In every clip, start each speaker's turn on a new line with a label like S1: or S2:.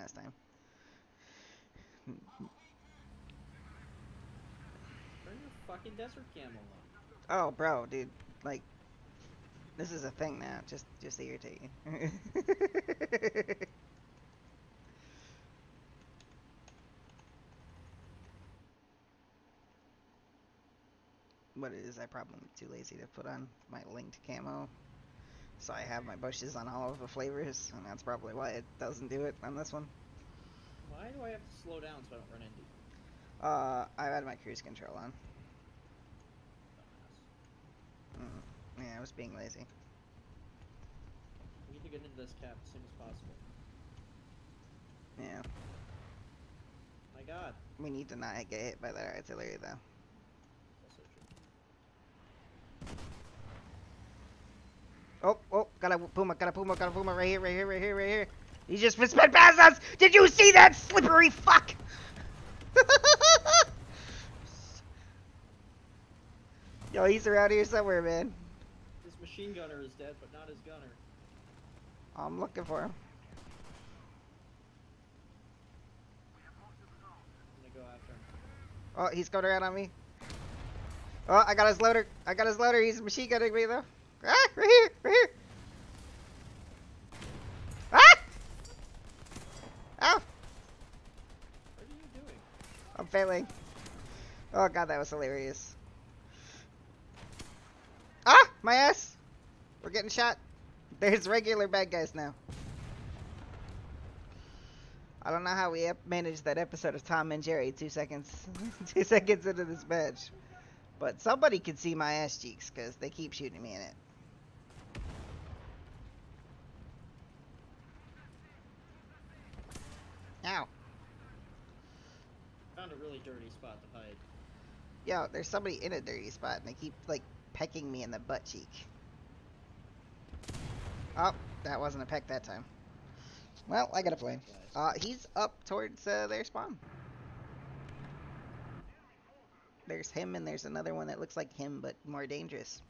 S1: last time.
S2: Turn your fucking desert.
S1: Oh, bro, dude, like, this is a thing now. Just, just irritate you. what it is, I probably am too lazy to put on my linked camo. So I have my bushes on all of the flavors, and that's probably why it doesn't do it on this one.
S2: Why do I have to slow down so I don't run into you?
S1: Uh, I've had my cruise control on. Mm, yeah, I was being lazy.
S2: We need to get into this cap as soon as possible.
S1: Yeah,
S2: My god.
S1: we need to not get hit by that artillery though.
S2: Also true.
S1: Oh, oh, got a puma, got a puma, got a puma right here, right here, right here, right here. He just sped past us. Did you see that slippery fuck? Yo, he's around here somewhere, man.
S2: His machine gunner is dead, but not his gunner.
S1: I'm looking for him.
S2: I'm gonna go after him.
S1: Oh, he's going around on me. Oh, I got his loader. I got his loader. He's machine gunning me though. Ah, right here, right here. Ah!
S2: What are you doing?
S1: I'm failing. Oh god, that was hilarious. Ah! My ass! We're getting shot. There's regular bad guys now. I don't know how we managed that episode of Tom and Jerry two seconds, two seconds into this match, but somebody can see my ass cheeks because they keep shooting me in it. Ow!
S2: Found a really dirty spot to hide.
S1: Yo, there's somebody in a dirty spot and they keep like pecking me in the butt cheek. Oh, that wasn't a peck that time. Well, I got a plane. Uh, he's up towards uh, their spawn. There's him and there's another one that looks like him but more dangerous.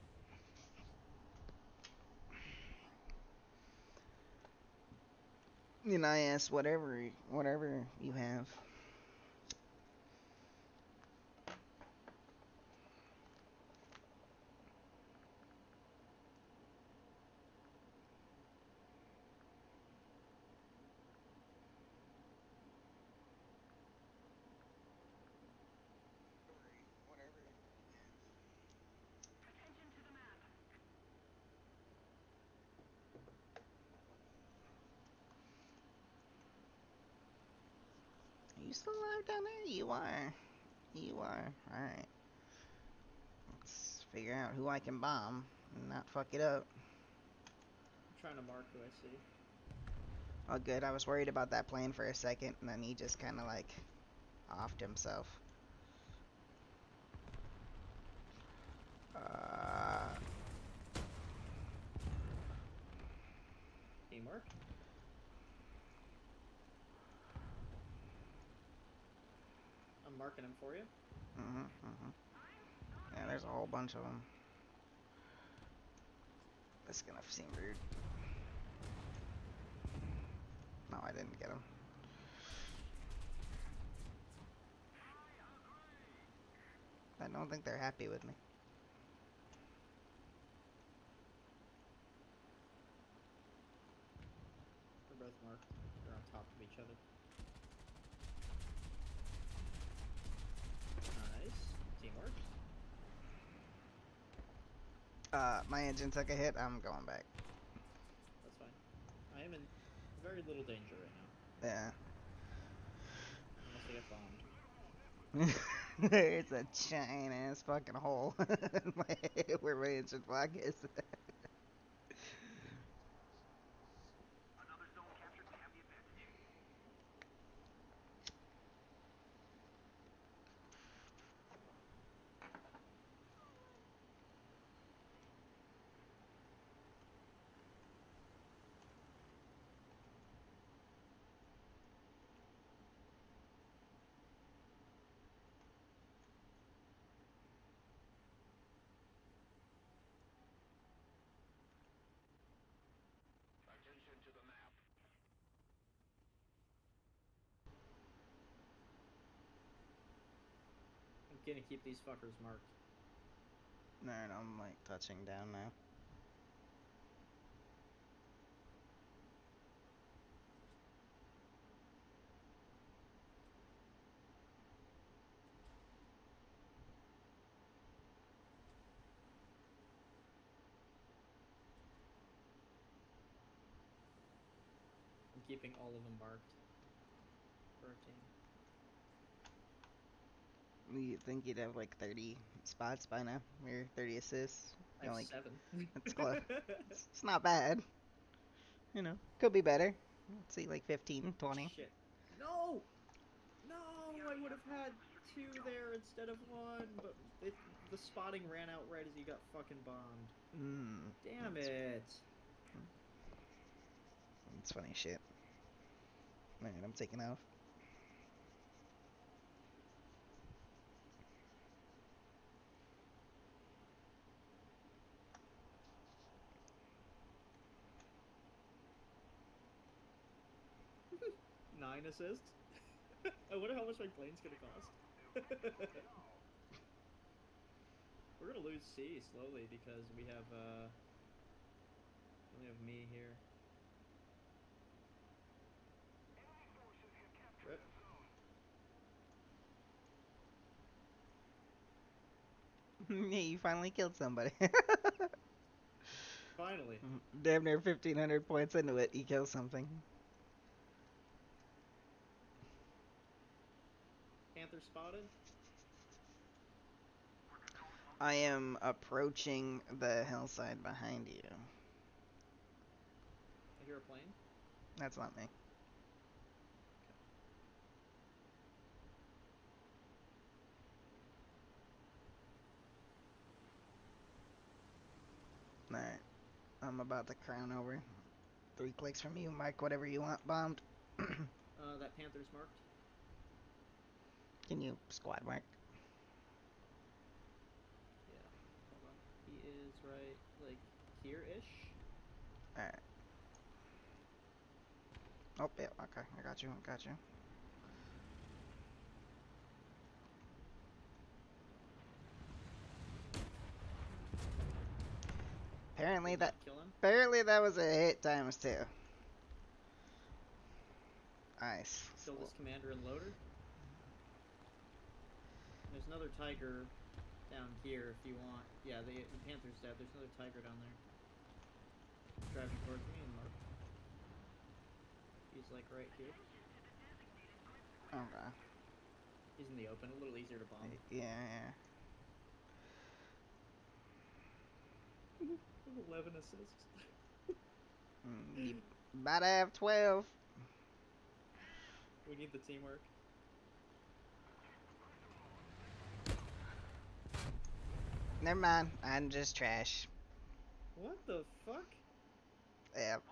S1: You know, I ask whatever, whatever you have. You still alive down there? You are. You are. Alright. Let's figure out who I can bomb and not fuck it up.
S2: I'm trying to mark who I see.
S1: Oh, good. I was worried about that plane for a second, and then he just kind of like offed himself. Uh.
S2: I'm marking him for you.
S1: Mm-hmm, mm-hmm. Yeah, there's a whole bunch of them. This is gonna seem rude. No, I didn't get him. I don't think they're happy with me.
S2: They're both marked. They're on top of each other. Nice. Teamwork.
S1: Uh, my engine took a hit. I'm going back.
S2: That's fine. I am in very little danger right now.
S1: Yeah.
S2: Unless I get bombed.
S1: There's a giant ass fucking hole in my head where my engine block is.
S2: Gonna keep these fuckers marked.
S1: No, I'm like touching down now.
S2: I'm keeping all of them marked for our team.
S1: You think you'd have like 30 spots by now? Or 30 assists?
S2: I have
S1: like,
S2: seven.
S1: That's close. it's, it's not bad. You know, could be better. Let's see, like 15, 20.
S2: Shit. No! No! I would have had two there instead of one, but it, the spotting ran out right as you got fucking bombed.
S1: Mmm,
S2: Damn
S1: That's-
S2: it!
S1: it's funny shit. Man, I'm taking off.
S2: Nine assists? I wonder how much my plane's gonna cost. We're gonna lose C slowly because we have, uh. We have me here. Rip.
S1: yeah, you finally killed somebody.
S2: Finally.
S1: Damn near 1500 points into it, you kill something.
S2: Panther spotted.
S1: I am approaching the hillside behind you.
S2: I hear a plane.
S1: That's not me. Alright. I'm about to crown over. Three clicks from you, Mike. Whatever you want, bombed.
S2: Uh, that Panther's marked.
S1: Can you squad mark?
S2: Yeah. Hold on. He is right, like, here-ish.
S1: Alright. Oh, yeah, okay. I got you. I got you. Apparently that apparently that was a hit times two. Nice.
S2: Kill this commander and loader. There's another tiger down here if you want. Yeah, the, the panther's dead. There's another tiger down there. Driving towards me and Mark. He's like right here.
S1: Okay.
S2: He's in the open, a little easier to bomb.
S1: Yeah, yeah.
S2: 11 assists.
S1: Mm, you about to have 12.
S2: We need the teamwork.
S1: Never mind. I'm just trash.
S2: What the fuck?
S1: Yep.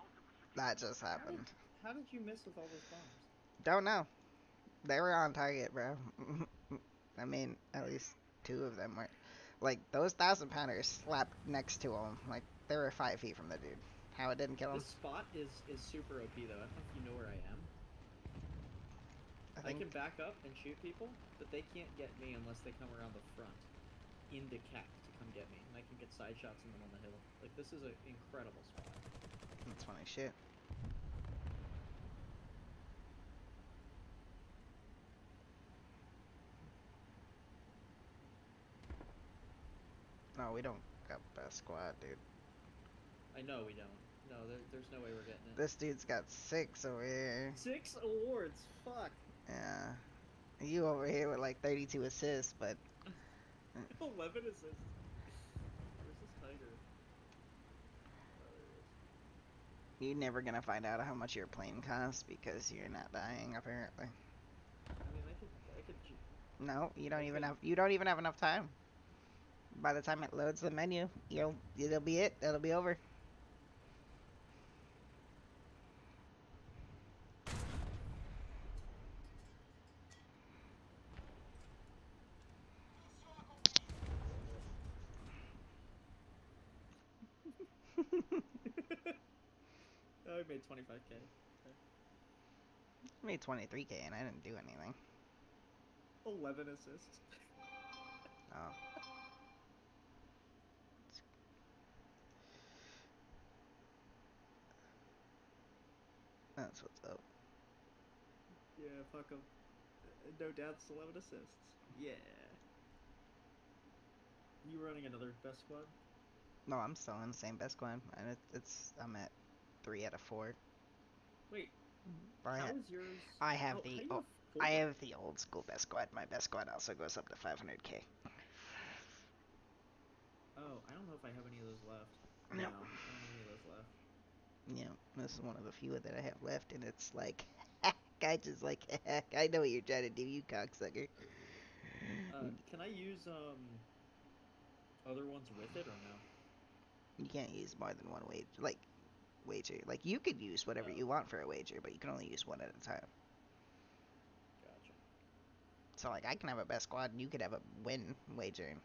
S1: That just happened.
S2: How did you miss with all those bombs?
S1: Don't know. They were on target, bro. I mean, at least two of them were. Like, those thousand pounders slapped next to him. Like, they were five feet from the dude. How it didn't kill him?
S2: This spot is is super OP though. I don't know if you know where I am.
S1: I
S2: I, can back up and shoot people, but they can't get me unless they come around the front into CAC to come get me, and I can get side shots in them on the hill. Like this is an incredible spot.
S1: That's funny shit. No, we don't got best squad, dude.
S2: I know we don't. No, there, there's no way we're getting it.
S1: This dude's got six over here.
S2: Six awards. Fuck.
S1: Yeah. You over here with like 32 assists, but
S2: Eleven assists. Where's this tiger? Oh, there he is.
S1: You're never gonna find out how much your plane costs because you're not dying, apparently.
S2: I mean, I could, I could.
S1: No, you don't even have you don't even have enough time. By the time it loads the menu, you'll it'll be it. It'll be over.
S2: oh, I made 25k.
S1: I made 23k and I didn't do anything.
S2: 11 assists.
S1: Oh. That's what's up.
S2: Yeah, fuck him. No doubts, 11 assists. Yeah. You running another best squad?
S1: No, I'm still in the same best squad, and it, it's I'm at three out of four.
S2: Wait,
S1: I,
S2: how yours?
S1: I have
S2: oh,
S1: the- oh. I have the old school best squad. My best squad also goes up to 500k.
S2: Oh, I don't know if I have any of those left.
S1: No.
S2: No, I don't have any of those left.
S1: Yeah, this is one of the few that I have left, and it's like, I just like, I know what you're trying to do, you cocksucker.
S2: Uh, can I use um other ones with it or no?
S1: You can't use more than one wage, like wager. Like you could use whatever
S2: Oh.
S1: you want for a wager, but you can only use one at a time.
S2: Gotcha.
S1: So like I can have a best squad, and you could have a win wager.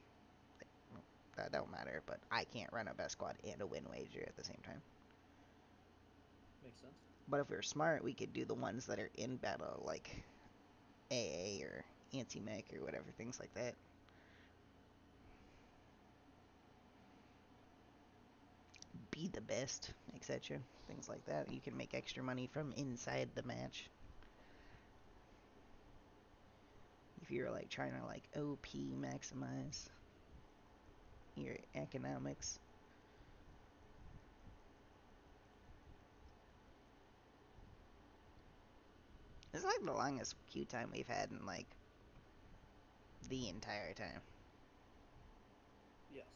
S1: That don't matter, but I can't run a best squad and a win wager at the same time.
S2: Makes sense.
S1: But if we are smart, we could do the ones that are in battle, like AA or anti-mech or whatever, things like that. Be the best, etc. Things like that. You can make extra money from inside the match. If you're like trying to like OP maximize your economics. It's like the longest queue time we've had in like the entire time.
S2: Yes.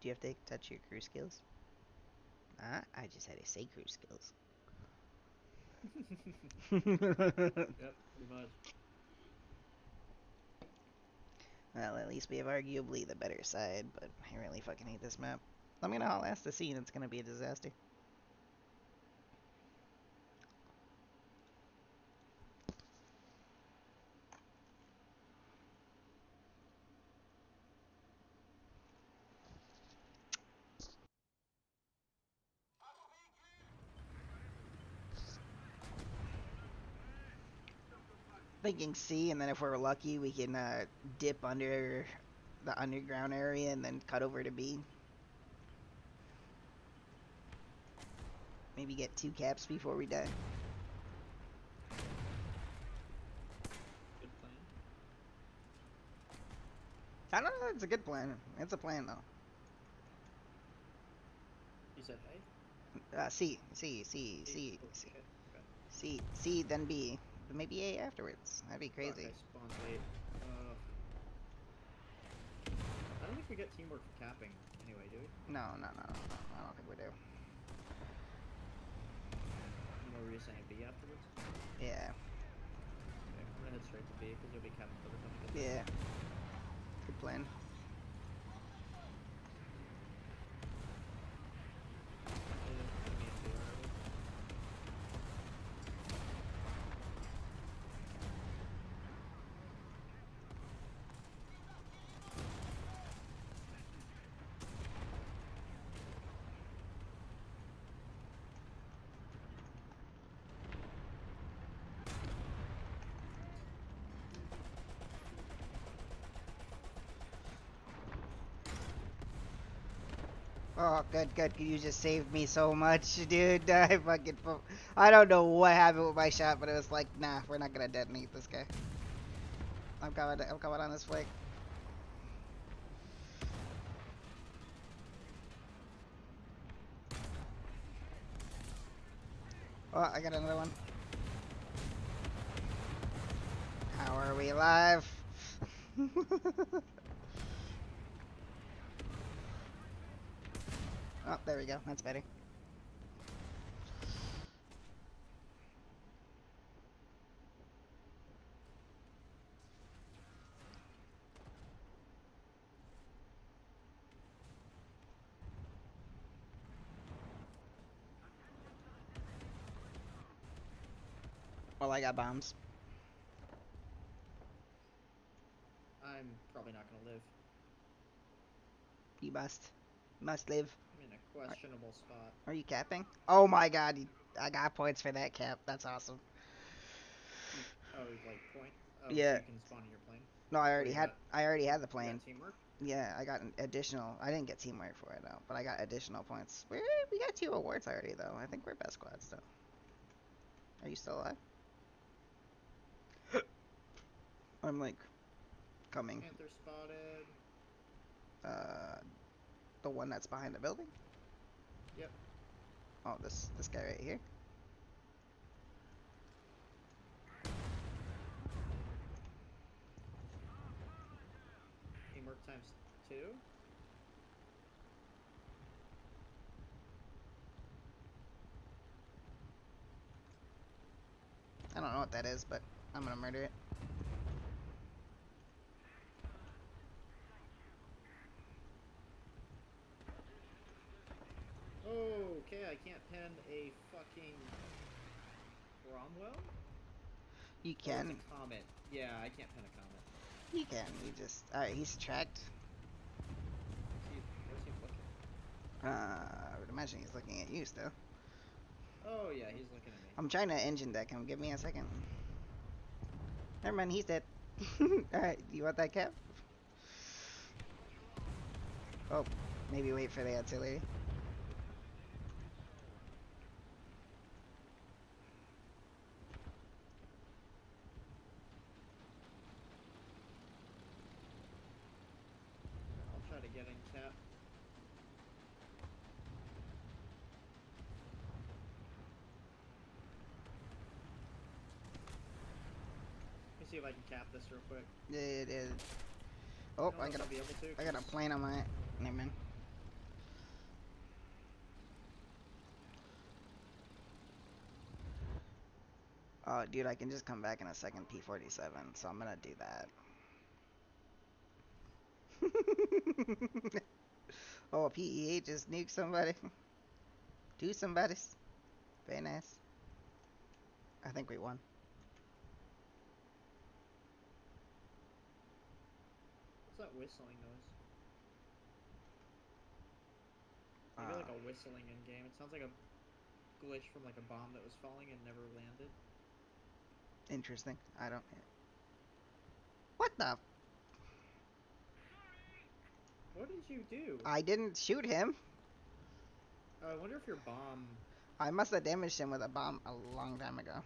S1: Do you have to touch your crew skills? Ah, I just had to say crew skills.
S2: Yep, pretty much.
S1: well, at least we have arguably the better side, but I really fucking hate this map. I'm gonna haul ass the scene, it's gonna be a disaster. Thinking C, and then if we're lucky, we can uh, dip under the underground area and then cut over to B. Maybe get two caps before we die.
S2: Good plan.
S1: I don't know. It's a good plan. It's a plan though.
S2: You said A?
S1: Uh, C, C, C,
S2: okay, okay.
S1: C, C, then B, maybe A afterwards. That'd be
S2: Fuck,
S1: crazy.
S2: I spawned late. Uh, I don't think we get teamwork for capping anyway, do we?
S1: No, no, no, no, no. I don't think we do.
S2: What were you saying? B afterwards?
S1: Yeah,
S2: Okay, I'm gonna head straight to B because you'll be capping by the time we get there.
S1: yeah. Good plan. Oh, good, good. You just saved me so much, dude. I fucking. I don't know what happened with my shot, but it was like, nah, we're not gonna detonate this guy. I'm coming. I'm coming on this flank. Oh, I got another one. How are we alive? oh, there we go. That's better. Well, I got bombs.
S2: I'm probably not gonna live.
S1: You must. Must live.
S2: Questionable spot.
S1: Are you capping? Oh my god, I got points for that cap. That's awesome.
S2: Oh, like point? Oh, so
S1: Yeah.
S2: you can spawn your plane?
S1: No, I already had. I already had the plane.
S2: teamwork.
S1: Yeah, I got an additional. I didn't get teamwork for it though, but I got additional points. We we got two awards already though. I think we're best squad still. Are you still alive? I'm like coming.
S2: Panther spotted.
S1: Uh, the one that's behind the building.
S2: Yep.
S1: Oh, this this guy right here.
S2: Teamwork times two.
S1: I don't know what that is, but I'm gonna murder it.
S2: Okay, I can't pen a fucking Cromwell.
S1: You
S2: Oh,
S1: can.
S2: a comet. Yeah, I can't pen a comet.
S1: You can. You just. Alright, he's tracked.
S2: Where's he, where's he looking?
S1: Uh, I would imagine he's looking at you still.
S2: Oh yeah, he's looking at me.
S1: I'm trying to engine deck him. Give me a second. Never mind, he's dead. Alright, you want that cap? Oh, maybe wait for the artillery.
S2: I'll try to get in cap. Let me see if I can cap this real quick.
S1: Yeah, it is.
S2: I
S1: Oh,
S2: know
S1: I got a,
S2: be able to.
S1: I got a plane on my. Never mind. Oh, dude, I can just come back in a second P47, so I'm gonna do that. oh, PEA just nuked somebody. Do somebody's. Very nice. I think we won.
S2: What's that whistling noise? Maybe
S1: Uh,
S2: like a whistling in game. It sounds like a glitch from like a bomb that was falling and never landed.
S1: Interesting. I don't. What the?
S2: What did you do?
S1: I didn't shoot him.
S2: I wonder if your bomb.
S1: I must have damaged him with a bomb a long time ago.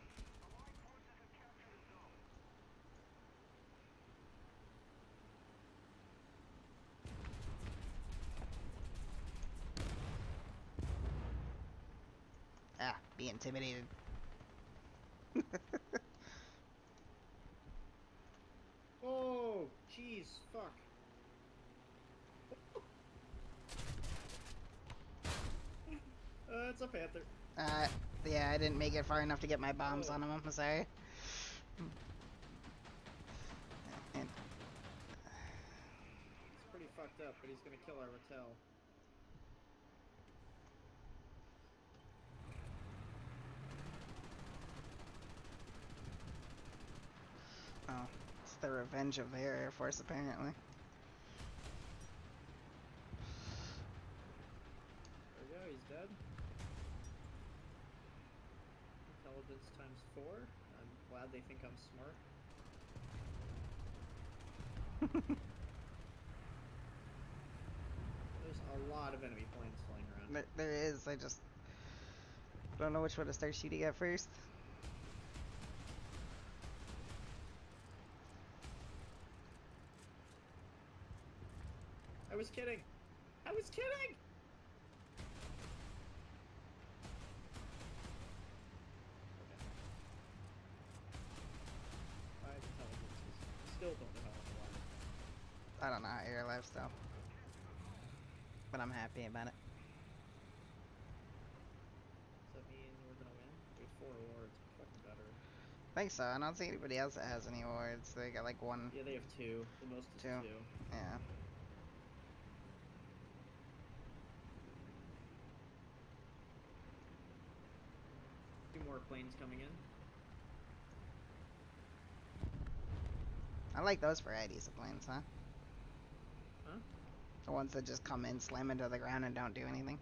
S1: Be intimidated.
S2: Oh, jeez, fuck. uh, it's a panther.
S1: Uh, yeah, I didn't make it far enough to get my bombs
S2: Oh.
S1: on him. I'm sorry.
S2: It's pretty fucked up, but he's gonna kill our Ratel.
S1: oh, it's the revenge of their air force apparently.
S2: There we go, he's dead. Intelligence times four. I'm glad they think I'm smart. There's a lot of enemy planes flying around.
S1: There, there is. I just don't know which one to start shooting at first.
S2: Was kidding! I was kidding! Okay. Five intelligences. Still don't know how I'm alive.
S1: I don't know how you're alive still, but I'm happy about it.
S2: Does that mean we're gonna win? We have four awards. Fucking better.
S1: I think so. I don't see anybody else that has any awards. They got like one.
S2: Yeah, they have two. The most is
S1: Two.
S2: two.
S1: Yeah.
S2: More planes coming in.
S1: I like those varieties of planes, huh?
S2: Huh?
S1: The ones that just come in, slam into the ground, and don't do anything.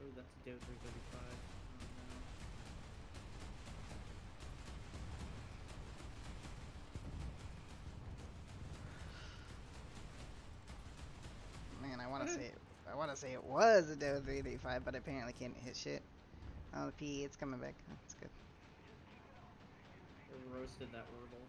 S2: Oh, that's a Do 335.
S1: To say it was a Do 335, but apparently can't hit shit. Oh, the P, it's coming back. That's good.
S2: Roasted that Wurble.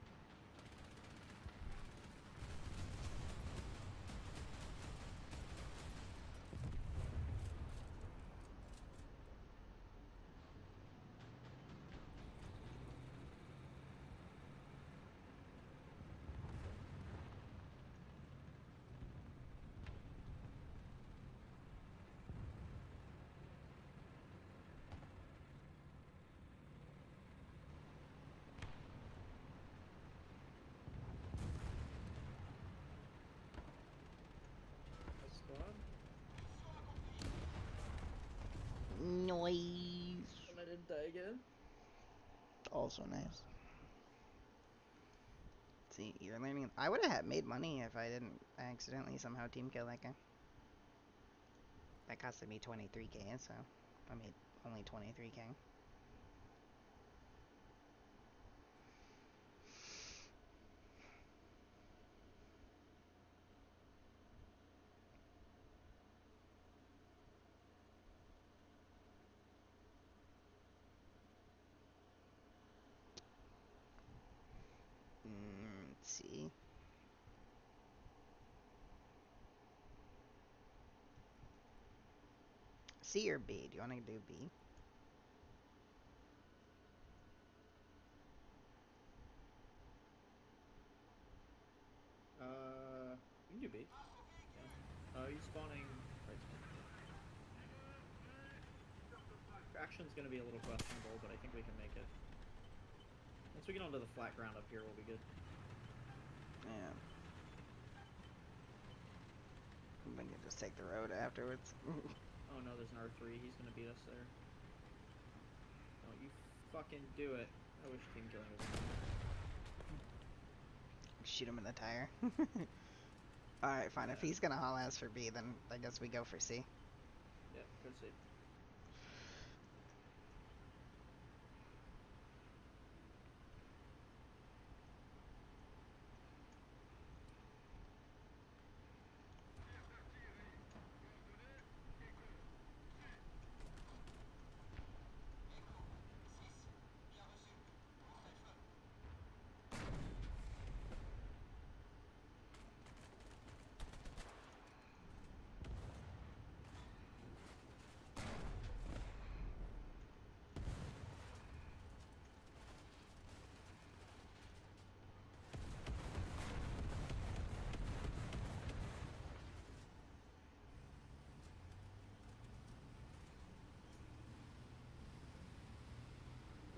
S2: A squad?
S1: Noise.
S2: And I didn't die again.
S1: Also nice. See, you're learning. I would have made money if I didn't accidentally somehow team kill that guy. That costed me 23k, so I made only 23k. Mm, let's see. C or B? Do you want to do B?
S2: Uh, you can do B. Yeah. Uh, you spawning right spawn. Traction's gonna be a little questionable, but I think we can make it. Once we get onto the flat ground up here, we'll be good.
S1: Yeah. We can just take the road afterwards.
S2: Oh no, there's an R3. He's gonna beat us there. Don't you fucking do it. I wish team killing was on.
S1: Shoot him in the tire. Alright, fine. If he's gonna haul ass for B, then I guess we go for C.
S2: Yeah, good save.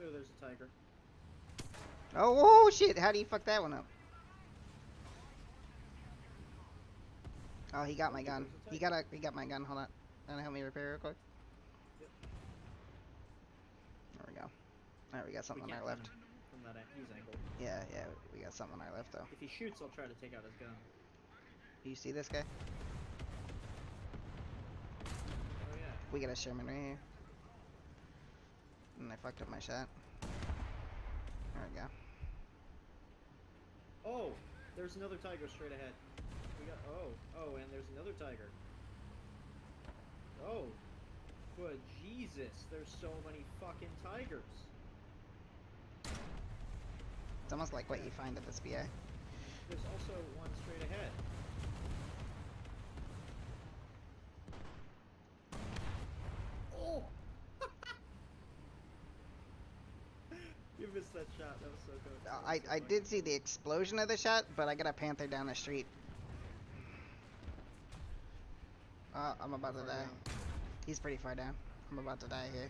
S2: Oh, there's a tiger.
S1: Oh, oh shit! How do you fuck that one up? Oh, he got my gun. He got a, he got my gun. Hold on. Wanna help me repair real quick?
S2: Yep.
S1: There we go. Alright, we got something
S2: we
S1: on our left.
S2: From that an- he's.
S1: Yeah, yeah, we got something on our left though.
S2: If he shoots, I'll try to take out his gun.
S1: Do you see this guy?
S2: Oh yeah.
S1: We got a Sherman right here. And I fucked up my shot. There we go.
S2: Oh, there's another tiger straight ahead. We got oh oh, and there's another tiger. Oh, but Jesus, there's so many fucking tigers.
S1: It's almost like what you find at the SPI.
S2: There's also one straight ahead. Oh! you missed that shot. That was so good. Uh, that was
S1: I,
S2: so
S1: I
S2: funny.
S1: did see the explosion of the shot, but I got a panther down the street. Oh, I'm about to die. He's pretty far down. I'm about to die here.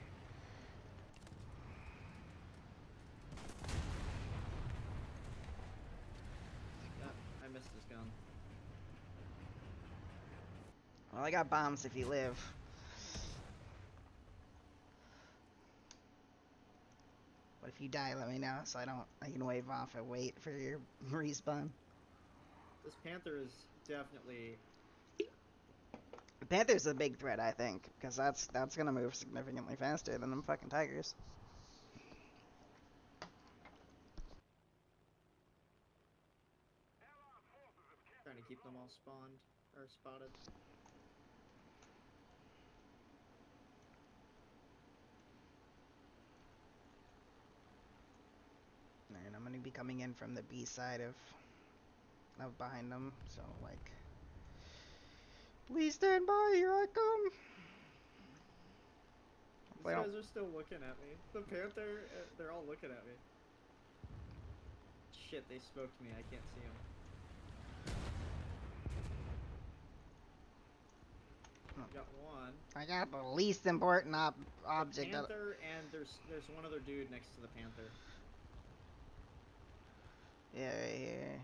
S2: Ah, I missed his gun.
S1: Well, I got bombs if you live. If you die, let me know so I don't. I can wave off and wait for your respawn.
S2: This panther is definitely
S1: The Panther's a big threat, I think, because that's that's gonna move significantly faster than them fucking tigers.
S2: trying to keep them all spawned or spotted.
S1: Coming in from the B side of of behind them. So like, please stand by. Here I come.
S2: These guys are still looking at me. The Panther, they're all looking at me. Shit, they spoke to me. I can't see them.
S1: Hmm.
S2: Got one.
S1: I got the least important ob- object. that-
S2: Panther, and there's there's one other dude next to the Panther.
S1: Yeah, right here.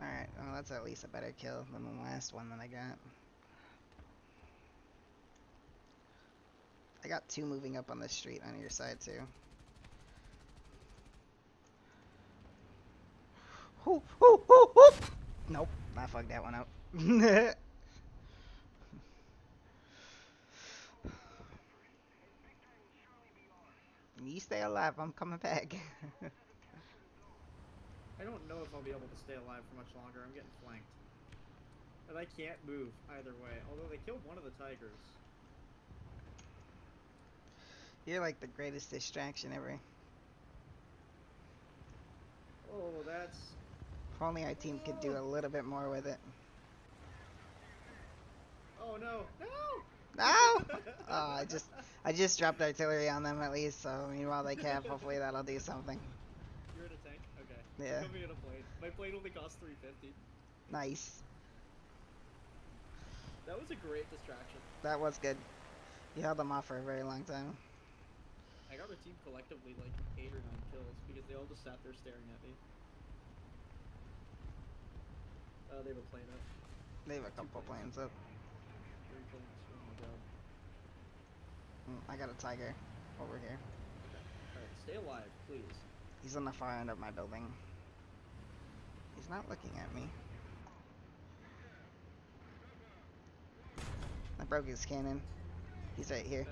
S1: Alright, well that's at least a better kill than the last one that I got. I got two moving up on the street on your side too. Hoo, hoo, hoo. Nope, I fucked that one up. you stay alive, I'm coming back.
S2: I don't know if I'll be able to stay alive for much longer. I'm getting flanked. And I can't move either way. Although they killed one of the tigers.
S1: You're like the greatest distraction ever.
S2: Oh, that's
S1: If only our team could do a little bit more with it.
S2: Oh no! No!
S1: No! Oh, I just I just dropped artillery on them at least, so meanwhile they cap, hopefully that'll do something.
S2: You're in a tank? Okay.
S1: Yeah.
S2: I'm coming in a plane. My plane only costs 350.
S1: Nice.
S2: That was a great distraction.
S1: That was good. You held them off for a very long time.
S2: I got our team collectively like 8 or 9 kills because they all just sat there staring at me. Uh, they have a plane up.
S1: They have a couple planes up.
S2: Three planes. Oh my god.
S1: Mm, Mm, I got a tiger over here.
S2: Alright, stay alive, please.
S1: He's on the far end of my building. He's not looking at me. I broke his cannon. He's right here.
S2: Okay.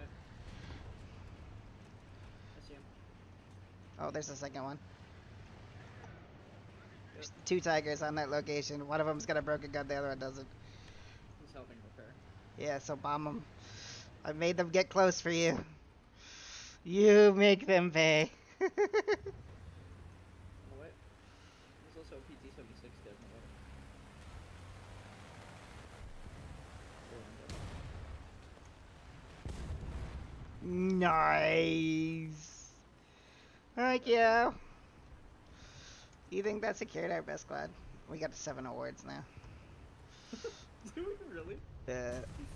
S2: I see him.
S1: Oh, there's a second one. There's two tigers on that location. One of them's got a broken gun, the other one doesn't.
S2: He's helping repair.
S1: Yeah, so bomb them. I made them get close for you. You make them pay.
S2: On. There's also a PT-76 dead in the way. I'm dead.
S1: nice. Thank you. You think that secured our best squad? We got seven awards now.
S2: Do we really?
S1: Uh, yeah.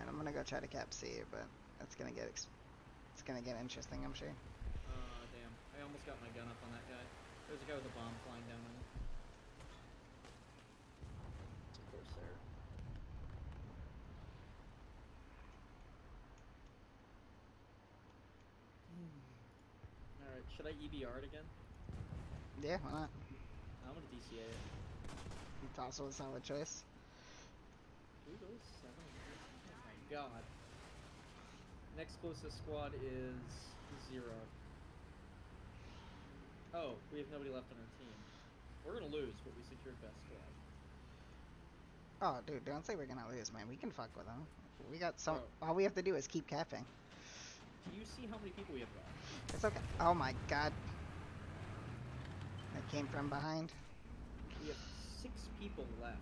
S1: And I'm gonna go try to cap C, but that's gonna get ex- it's gonna get interesting, I'm sure.
S2: Uh, damn. I almost got my gun up on that guy. There's a guy with a bomb flying down on him. It's a Corsair. Alright, should I EBR it again?
S1: Yeah, why not?
S2: I'm gonna DCA it.
S1: It's also a solid choice.
S2: Who goes seven? Oh god. Next closest squad is zero. Oh, we have nobody left on our team. We're gonna lose, but we secured best squad.
S1: Oh, dude, don't say we're gonna lose, man. We can fuck with them. We got some.
S2: Bro.
S1: All we have to do is keep capping.
S2: Do you see how many people we have left?
S1: It's okay. Oh my god. That came from behind.
S2: We have six people left.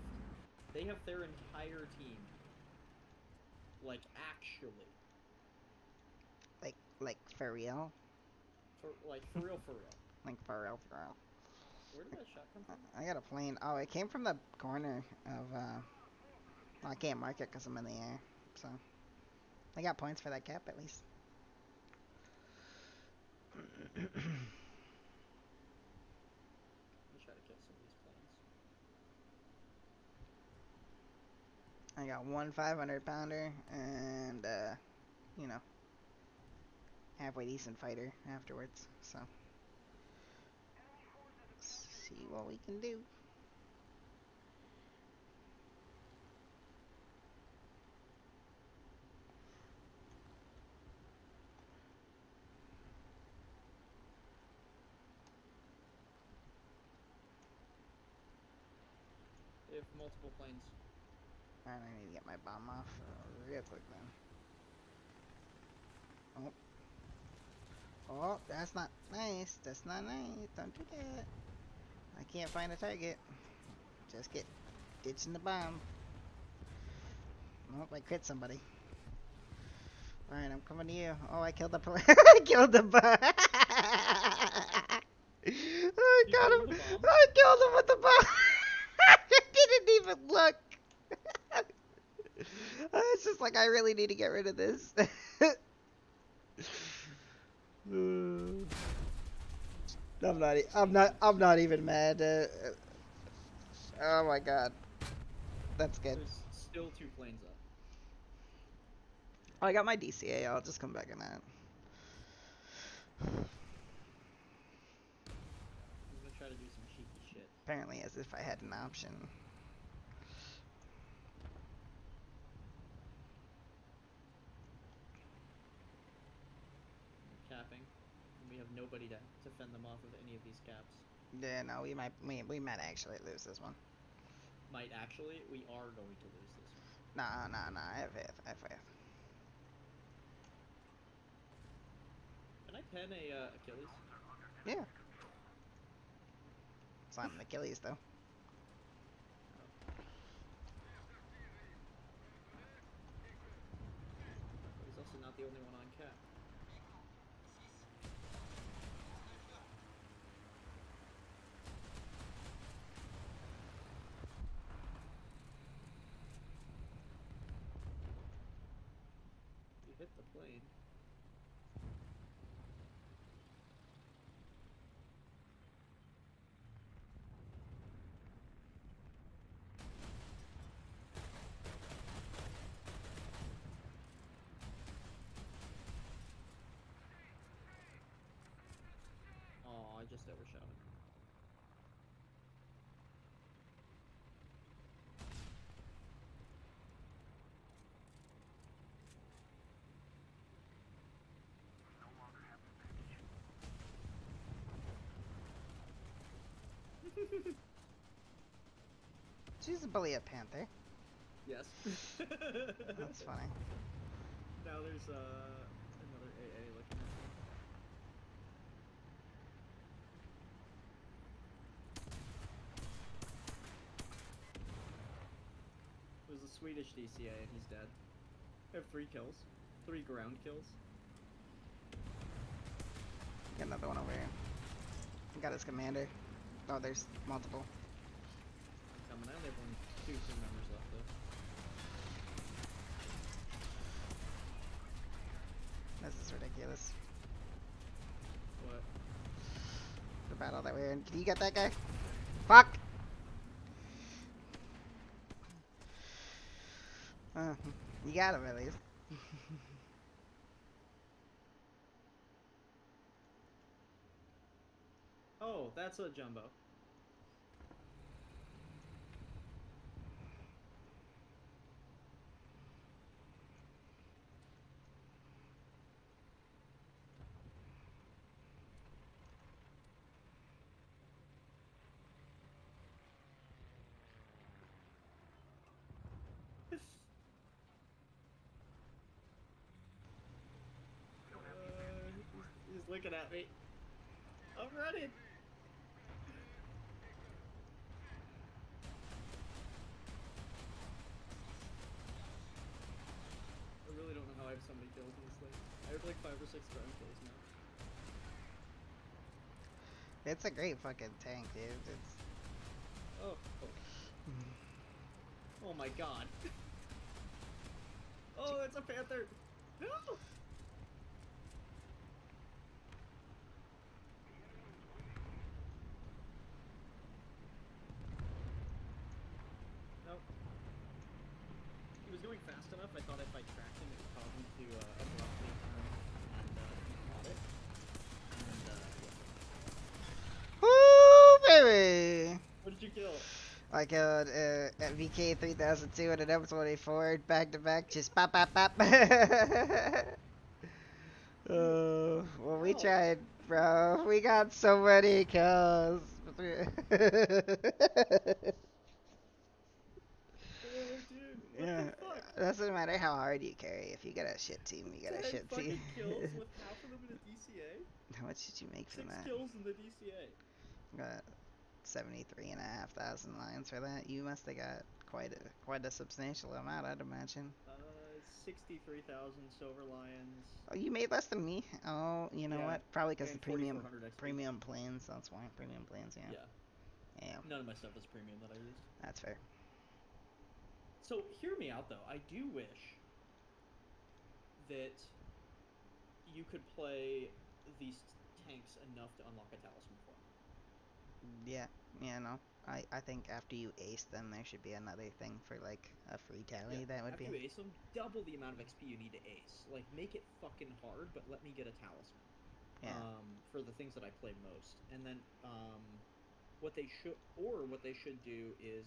S2: They have their entire team. Like, actually.
S1: Like, like for real.
S2: For, like, for real, for real.
S1: Like for real, for real.
S2: Where did that shot come from?
S1: I got a plane. Oh, it came from the corner of. uh... Well, I can't mark it because I'm in the air. So, I got points for that cap at least.
S2: Let me try to kill some of these planes.
S1: I got one 500 pounder and, uh, you know, halfway decent fighter afterwards. So, see what we can do.
S2: Have multiple planes.
S1: Alright, I need to get my bomb off uh, real quick then. Oh. Oh, that's not nice. That's not nice. Don't do that. I can't find a target. Just get ditching the bomb. Nope, I crit somebody. Alright, I'm coming to you. Oh, I killed the pl- I killed the bomb. I got him. I killed him with the bomb. I didn't even look. it's just like I really need to get rid of this. I'm not. e- I'm not. I'm not even mad. Uh, oh my god, that's good.
S2: There's still two planes up.
S1: Oh, I got my DCA. I'll just come back in that.
S2: I'm gonna try to do some cheeky shit.
S1: Apparently, as if I had an option.
S2: Capping. And we have nobody to, to fend them off of any of these caps.
S1: Yeah, no, we might. We, we might actually lose this one.
S2: Might actually, we are going to lose this one.
S1: Nah, nah, nah. I have faith. I have faith.
S2: Can I pen a uh, Achilles?
S1: Yeah. It's not an Achilles though.
S2: He's also not the only one on cap. You hit the plane. Oh, I just overshot
S1: She's a bully a panther.
S2: Yes.
S1: That's funny.
S2: Now there's uh another AA looking at me. It was a Swedish DCA and he's dead. I have three kills. Three ground kills.
S1: Got another one over here. Got his commander. Oh, there's multiple.
S2: Coming out, they have only two team members left though.
S1: This is ridiculous.
S2: What?
S1: The battle that we're in. Can you get that guy? Fuck! Uh, you got him at least.
S2: Oh, that's a jumbo. Uh, looking at me. I'm running. I really don't know how I have so many kills in this thing. I have like five or six ground kills now.
S1: It's a great fucking tank, dude. It's
S2: Oh. Oh, oh my god. oh, it's a panther. No. Nope. He was going fast enough. I thought if I tracked him, it would cause him to uh, abruptly turn and uh, caught it. And uh, yeah.
S1: Woo, baby!
S2: What did you kill?
S1: I killed uh, at VK 3002 and an M24 back to back, just pop, pop, pop. uh, well, we tried, bro. We got so many kills. Yeah. It doesn't matter how hard you carry. If you get a shit team, you get a shit team.
S2: kills with half of them in a DCA.
S1: How much did you make from
S2: Six
S1: that?
S2: kills in the DCA.
S1: Got 73 and a half thousand lines for that. You must have got quite a quite a substantial amount, I'd imagine.
S2: Uh, sixty-three thousand silver lions.
S1: Oh, you made less than me. Oh, you know
S2: Yeah,
S1: what? Probably because the premium premium plans. That's why premium plans. Yeah.
S2: Yeah.
S1: Yeah,
S2: None of my stuff is premium that I used.
S1: that's fair.
S2: So hear me out though. I do wish that you could play these tanks enough to unlock a talisman for.
S1: Yeah, yeah, no. I, I think after you ace them, there should be another thing for like a free tally.
S2: Yeah,
S1: that would
S2: After
S1: be.
S2: you ace them, double the amount of XP you need to ace. Like make it fucking hard, but let me get a talisman.
S1: Yeah.
S2: Um, for the things that I play most, and then um, what they should or what they should do is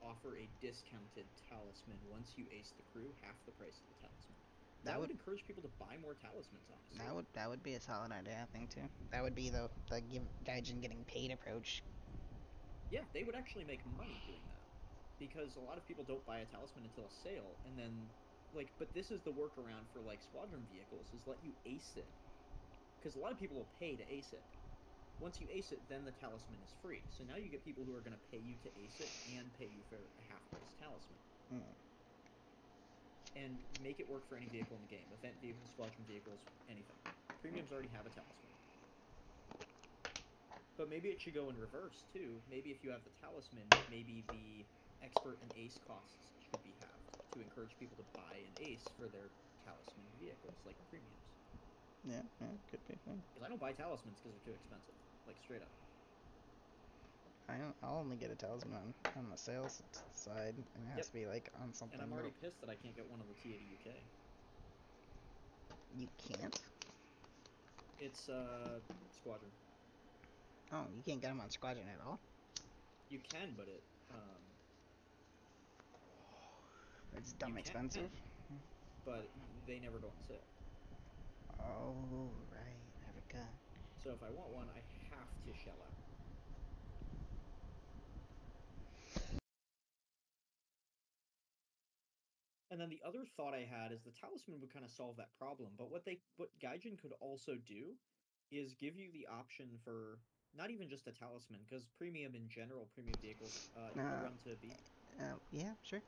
S2: offer a discounted talisman once you ace the crew, half the price of the talisman.
S1: That
S2: That, would,
S1: would-
S2: encourage people to buy more talismans. Honestly,
S1: That would that would be a solid idea, I think too. That would be the the give Gaijin getting paid approach.
S2: Yeah, they would actually make money doing that. Because a lot of people don't buy a talisman until a sale, and then, like, but this is the workaround for, like, squadron vehicles, is let you ace it. Because a lot of people will pay to ace it. Once you ace it, then the talisman is free. So now you get people who are going to pay you to ace it and pay you for a half price talisman.
S1: Mm.
S2: And make it work for any vehicle in the game. Event vehicles, squadron vehicles, anything. Premiums already have a talisman. But maybe it should go in reverse too. Maybe if you have the talisman, maybe the expert and ace costs should be halved to encourage people to buy an ace for their talisman vehicles, like premiums.
S1: Yeah, yeah, could be. yeah.
S2: Because I don't buy talismans because they're too expensive, like straight up.
S1: I don't, I'll only get a talisman on, on the sales side, and it has
S2: Yep.
S1: to be like on something.
S2: And I'm already pissed that I can't get one of the T80 UK.
S1: you can't.
S2: It's uh squadron.
S1: Oh, you can't get them on Squadron at all.
S2: You can, but it um,
S1: It's dumb expensive.
S2: but they never go on sale.
S1: Oh right, I forgot.
S2: So if I want one, I have to shell out. And then the other thought I had is the talisman would kind of solve that problem. But what they what Gaijin could also do is give you the option for not even just a talisman, because premium in general, premium vehicles, uh, you
S1: Uh,
S2: run to B
S1: Uh, yeah, sure.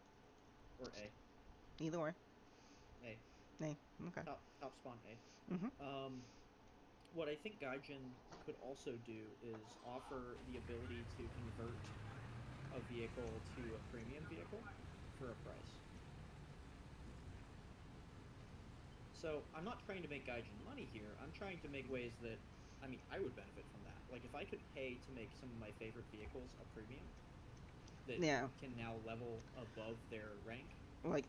S2: or A.
S1: Either way.
S2: A.
S1: Hey, okay.
S2: Top top spawn A.
S1: Mhm.
S2: Um, what I think Gaijin could also do is offer the ability to convert a vehicle to a premium vehicle for a price. So I'm not trying to make Gaijin money here. I'm trying to make ways that, I mean, I would benefit from that. Like if I could pay to make some of my favorite vehicles a premium that
S1: Yeah.
S2: can now level above their rank.
S1: Like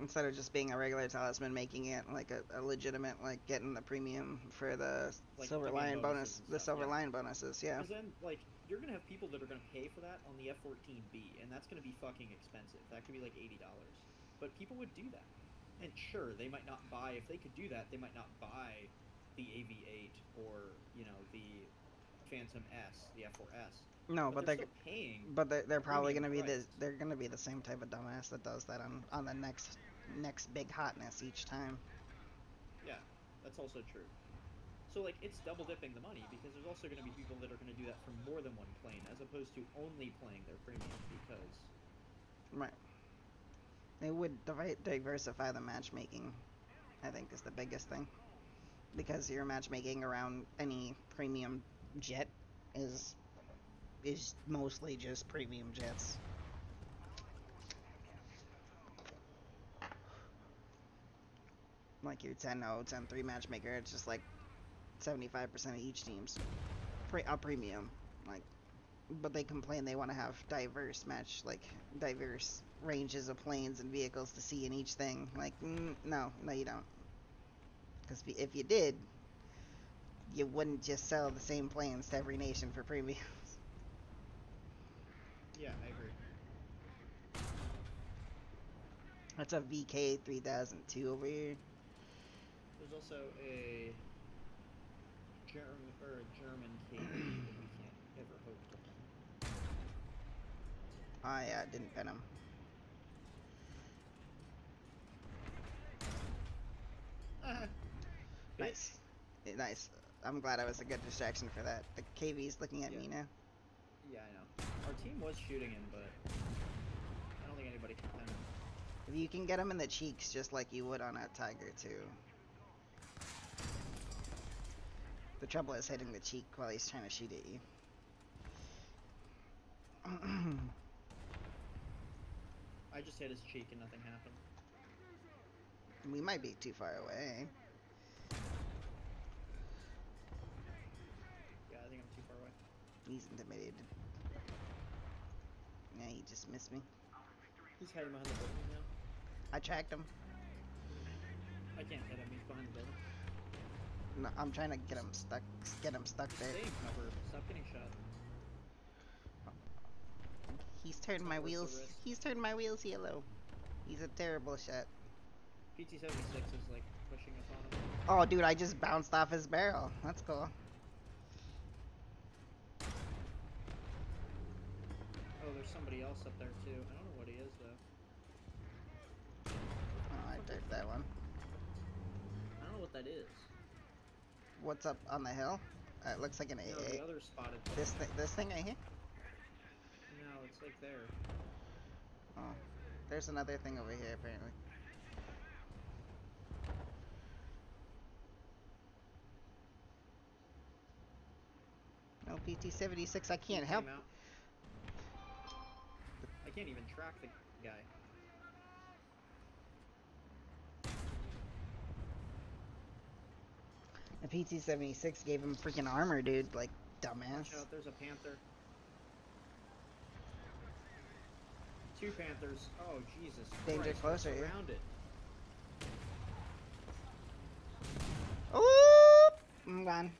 S1: instead of just being a regular talisman, making it like a, a legitimate, like getting the premium for the
S2: Like
S1: silver lion bonus, the
S2: stuff,
S1: silver
S2: yeah.
S1: lion bonuses. Yeah.
S2: Because then, like, you're gonna have people that are gonna pay for that on the F14B, and that's gonna be fucking expensive. That could be like eighty dollars. But people would do that, and sure, they might not buy. If they could do that, they might not buy the AV8 or you know the Phantom S, the F4S.
S1: No, but,
S2: but
S1: they're
S2: they're paying.
S1: but they're, they're probably gonna be the they're gonna be the same type of dumbass that does that on on the next next big hotness each time.
S2: Yeah, that's also true. So like, it's double dipping the money because there's also gonna be people that are gonna do that for more than one plane, as opposed to only playing their premium because
S1: Right. They would diversify the matchmaking. I think is the biggest thing, because your matchmaking around any premium jet is is mostly just premium jets. Like your 10-0, 10-3 matchmaker, it's just like 75% of each team's pre- a premium. Like but they complain they want to have diverse match like diverse ranges of planes and vehicles to see in each thing like mm, no no you don't because if you did, you wouldn't just sell the same planes to every nation for premiums.
S2: Yeah, I agree.
S1: That's a VK 3002 over here.
S2: There's also a German or a German thing that we can't ever hope to win.
S1: Ah, yeah, I didn't pen him. Uh ah. -huh. Nice. Eh, Nice. I'm glad I was a good distraction for that. The KV's looking at
S2: Yeah.
S1: me now.
S2: Yeah, I know. Our team was shooting him, but I don't think anybody can him.
S1: If you can get him in the cheeks just like you would on a tiger too. The trouble is hitting the cheek while he's trying to shoot at you.
S2: I just hit his cheek and nothing happened.
S1: we might be too far away.
S2: Yeah, I think I'm too far away.
S1: He's intimidated. Yeah, he just missed me.
S2: He's hiding behind the building now.
S1: I tracked him.
S2: I can't hit him. He's behind the building.
S1: No, I'm trying to get him stuck. Get him stuck there.
S2: Cover. Stop getting shot.
S1: He's turned my
S2: not worth the
S1: wheels. He's turned my wheels yellow. He's a terrible shot.
S2: PT76 is like pushing up on him.
S1: Oh, dude, I just bounced off his barrel. That's cool.
S2: Oh, there's somebody else up there too. I don't know what he is though.
S1: Oh, I dirt that one.
S2: I don't know what that is.
S1: What's up on the hill? Uh, it looks like an
S2: No,
S1: AA.
S2: the other spotted.
S1: This thi- this thing right here.
S2: No, it's like there.
S1: Oh, there's another thing over here apparently. No PT76. I can't help.
S2: I can't even track the guy.
S1: The PT76 gave him freaking armor, dude. Like dumbass.
S2: Out, there's a panther. Two panthers. Oh Jesus!
S1: Danger
S2: Christ,
S1: closer, yeah.
S2: Surrounded.
S1: Oop! I'm gone.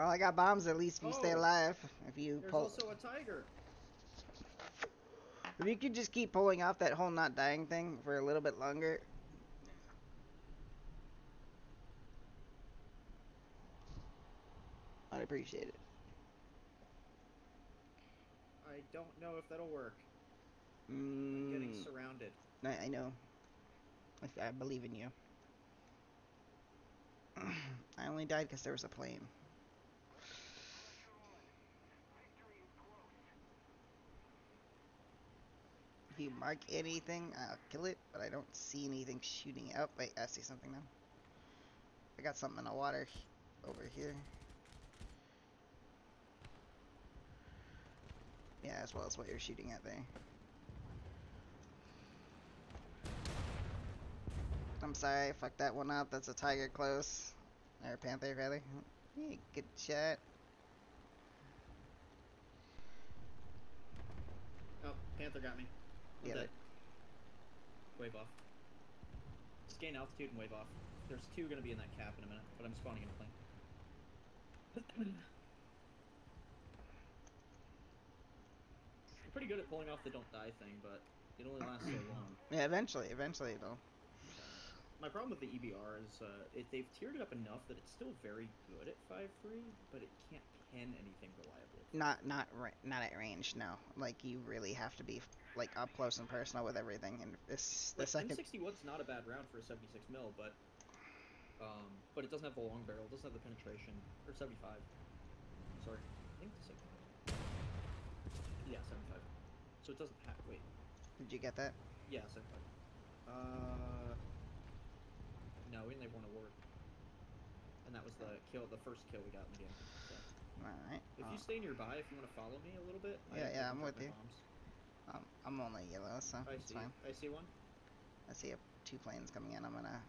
S1: Well, I got bombs. At least if you stay
S2: Oh.
S1: alive. If you
S2: There's
S1: pull,
S2: also a tiger.
S1: if you could just keep pulling off that whole not dying thing for a little bit longer. I'd appreciate it.
S2: I don't know if that'll work. Getting
S1: Mm,
S2: surrounded.
S1: I, I know. I, I believe in you. I only died because there was a plane. You mark anything, I'll kill it, but I don't see anything shooting out. Wait, I see something now. I got something in the water over here. Yeah, as well as what you're shooting at there. I'm sorry, I fucked that one up. That's a tiger close. Or a panther, rather. Hey, good shot.
S2: Oh, panther got me. I'm
S1: Yeah,
S2: dead. Wave off. Just gain altitude and wave off. There's two gonna be in that cap in a minute, but I'm spawning in a plane. I'm pretty good at pulling off the don't die thing, but it only lasts so long.
S1: Yeah, eventually, eventually though.
S2: My problem with the EBR is uh, it, they've tiered it up enough that it's still very good at 5-3, but it can't pin anything reliably.
S1: Not, not, not at range. No, like you really have to be like up close and personal with everything. And this, the
S2: Like,
S1: second,
S2: M61's not a bad round for a 76 mil, but um, but it doesn't have the long barrel, it doesn't have the penetration, or 75. Sorry, I think it's 75. Yeah, 75. So it doesn't have. Wait,
S1: did you get that?
S2: yeah, 75. Uh, no, we only have one award, and that was the kill, the first kill we got in the game. So.
S1: All right.
S2: If you stay nearby, if you want to follow me a little bit,
S1: Yeah, yeah, I'm with you. um, I'm only yellow, so
S2: I
S1: it's
S2: see.
S1: fine.
S2: I see one.
S1: I see a, two planes coming in. I'm gonna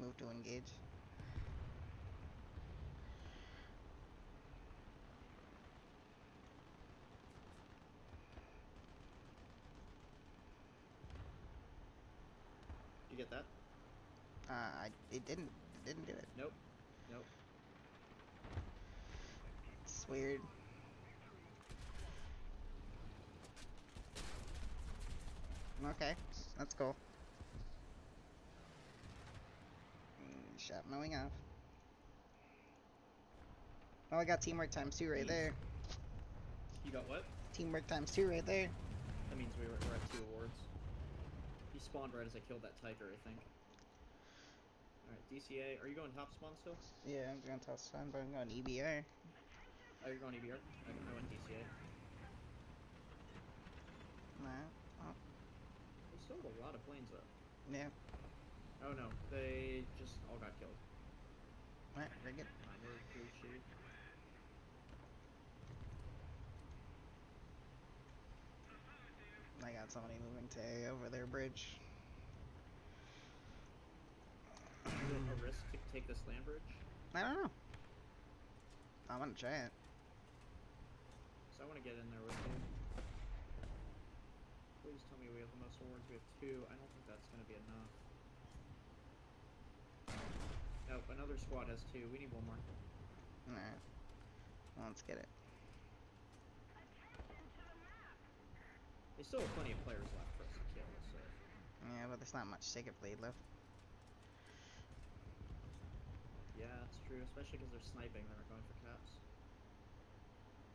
S1: move to engage.
S2: You get that?
S1: Uh, I it didn't it didn't do it.
S2: Nope. Nope.
S1: Weird. Okay, that's cool. Shot mowing off. Oh, I got teamwork times two right there.
S2: You got what?
S1: Teamwork times two right there.
S2: That means we were, we're at two awards. He spawned right as I killed that tiger, I think. Alright, DCA. Are you going top spawn still?
S1: Yeah, I'm going to sun, but I'm going EBR.
S2: Oh, you're going EBR? I, I went DCA.
S1: Nah. Oh,
S2: They still have a lot of planes though.
S1: yeah.
S2: Oh no, they just all got killed.
S1: Alright, very good.
S2: Gucci.
S1: I got somebody moving to A over their bridge.
S2: Is it a risk to take this land bridge?
S1: I don't know. I'm gonna try it.
S2: I want to get in there with you. Please tell me we have the most awards. We have two. I don't think that's going to be enough. Nope, another squad has two. We need one more.
S1: Alright. Well, let's get it.
S2: They still have plenty of players left for us to kill, so.
S1: Yeah, but there's not much ticket Blade left.
S2: Yeah, that's true, especially because they're sniping. They're not going for caps.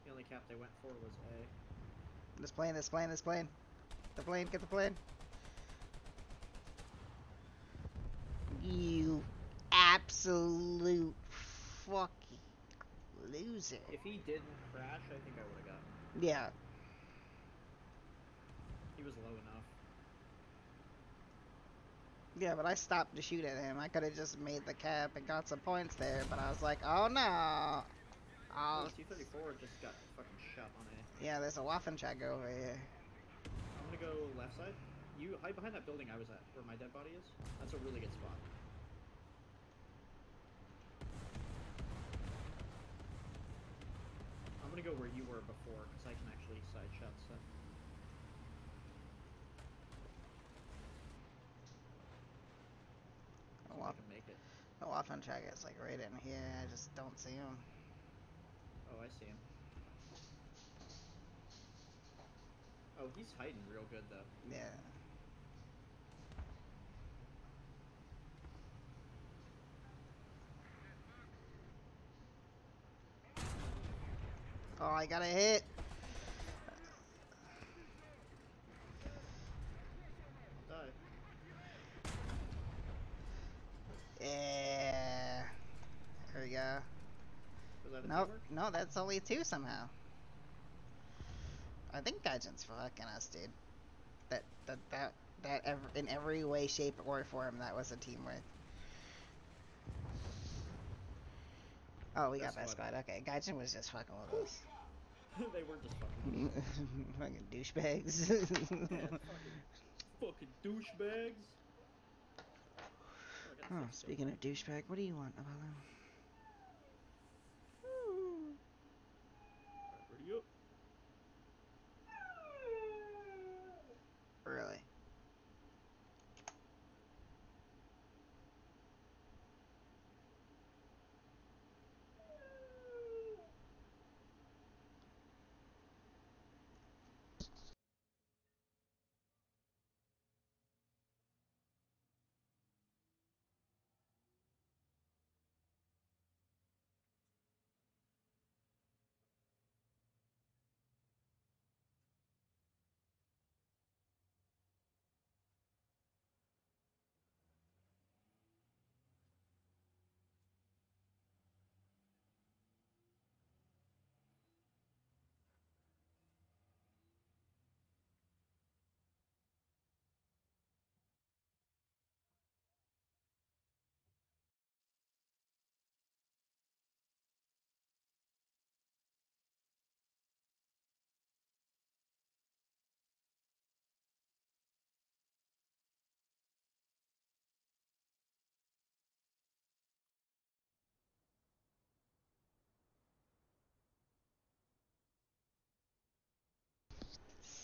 S2: The only cap they went for was A.
S1: This plane, this plane, this plane. The plane, get the plane. You absolute fucking loser.
S2: If he didn't crash, I think I would have got him.
S1: Yeah,
S2: He was low enough.
S1: yeah, but I stopped to shoot at him. I could have just made the cap and got some points there, but I was like, oh no. Oh,
S2: Oh, T-34 just got fucking shot on A.
S1: yeah, there's a Waffentrager over here.
S2: I'm gonna go left side. You hide behind that building I was at, where my dead body is. That's a really good spot. I'm gonna go where you were before, because I can actually side shot stuff. So I
S1: Waff-
S2: can make it.
S1: a Waffentrager is like right in here. I just don't see him.
S2: Oh, I see him. Oh, he's hiding real good though.
S1: Yeah. Oh, I got a hit.
S2: Die.
S1: Yeah. There we go.
S2: Was that a
S1: Nope.
S2: teamwork?
S1: No, that's only two somehow. I think Gaijin's fucking us, dude. That that that that ev- in every way, shape, or form, that was a team teamwork. Oh, we got
S2: Best
S1: best
S2: squad.
S1: Okay, Gaijin was just fucking with us.
S2: they were just fucking.
S1: fucking douchebags.
S2: Yeah, fucking, fucking douchebags. Oh, I got
S1: oh,
S2: six kills.
S1: speaking of douchebag, what do you want, Apollo?
S2: Alright, ready up.
S1: Really?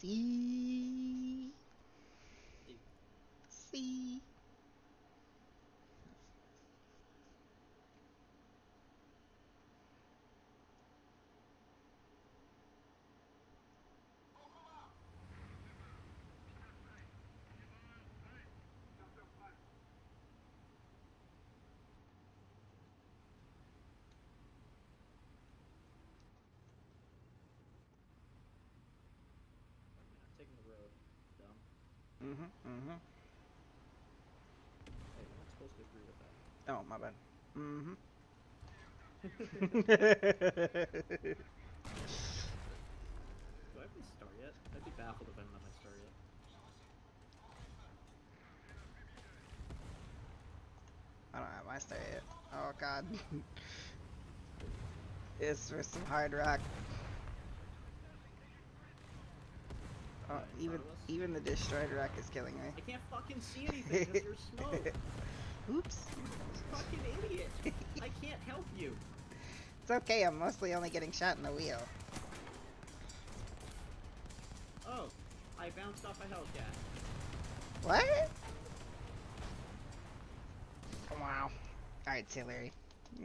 S1: See?
S2: Mm-hmm. Mm-hmm. Hey, you're not
S1: supposed to
S2: agree with that.
S1: Oh, my bad. Mm-hmm.
S2: Do I have my star yet? I'd be baffled if I didn't have my star yet.
S1: I don't have my star yet. Oh god. it's for some hard rock.
S2: In
S1: even even the destroyed rock is killing me.
S2: I can't fucking see anything because there's smoke.
S1: Oops.
S2: fucking idiot. I can't help you.
S1: It's okay, I'm mostly only getting shot in the wheel.
S2: Oh, I bounced off a Hellcat.
S1: What? Come wow. Alright, see you, Larry.
S2: Are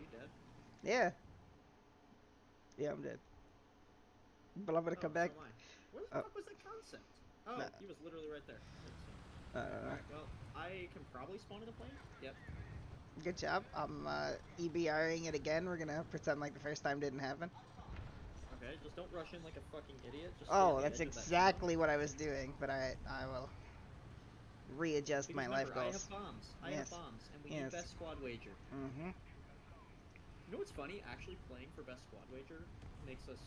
S2: you dead?
S1: Yeah. Yeah, I'm dead. But I'm gonna
S2: Oh,
S1: come back.
S2: Where the
S1: Oh.
S2: fuck was that concept? Oh,
S1: Nah.
S2: he was literally right there.
S1: I.
S2: Alright, well, I can probably spawn in the plane. Yep.
S1: Good job. I'm uh, EBRing it again. We're gonna pretend like the first time didn't happen.
S2: Okay, just don't rush in like a fucking idiot. Just
S1: Oh, that's
S2: of that
S1: exactly what I was doing, but I I will readjust
S2: Because
S1: my life
S2: remember, I
S1: goals.
S2: have bombs. I
S1: Yes.
S2: have bombs, and we
S1: Yes.
S2: need best squad wager.
S1: Mm-hmm.
S2: You know what's funny? Actually, playing for best squad wager makes us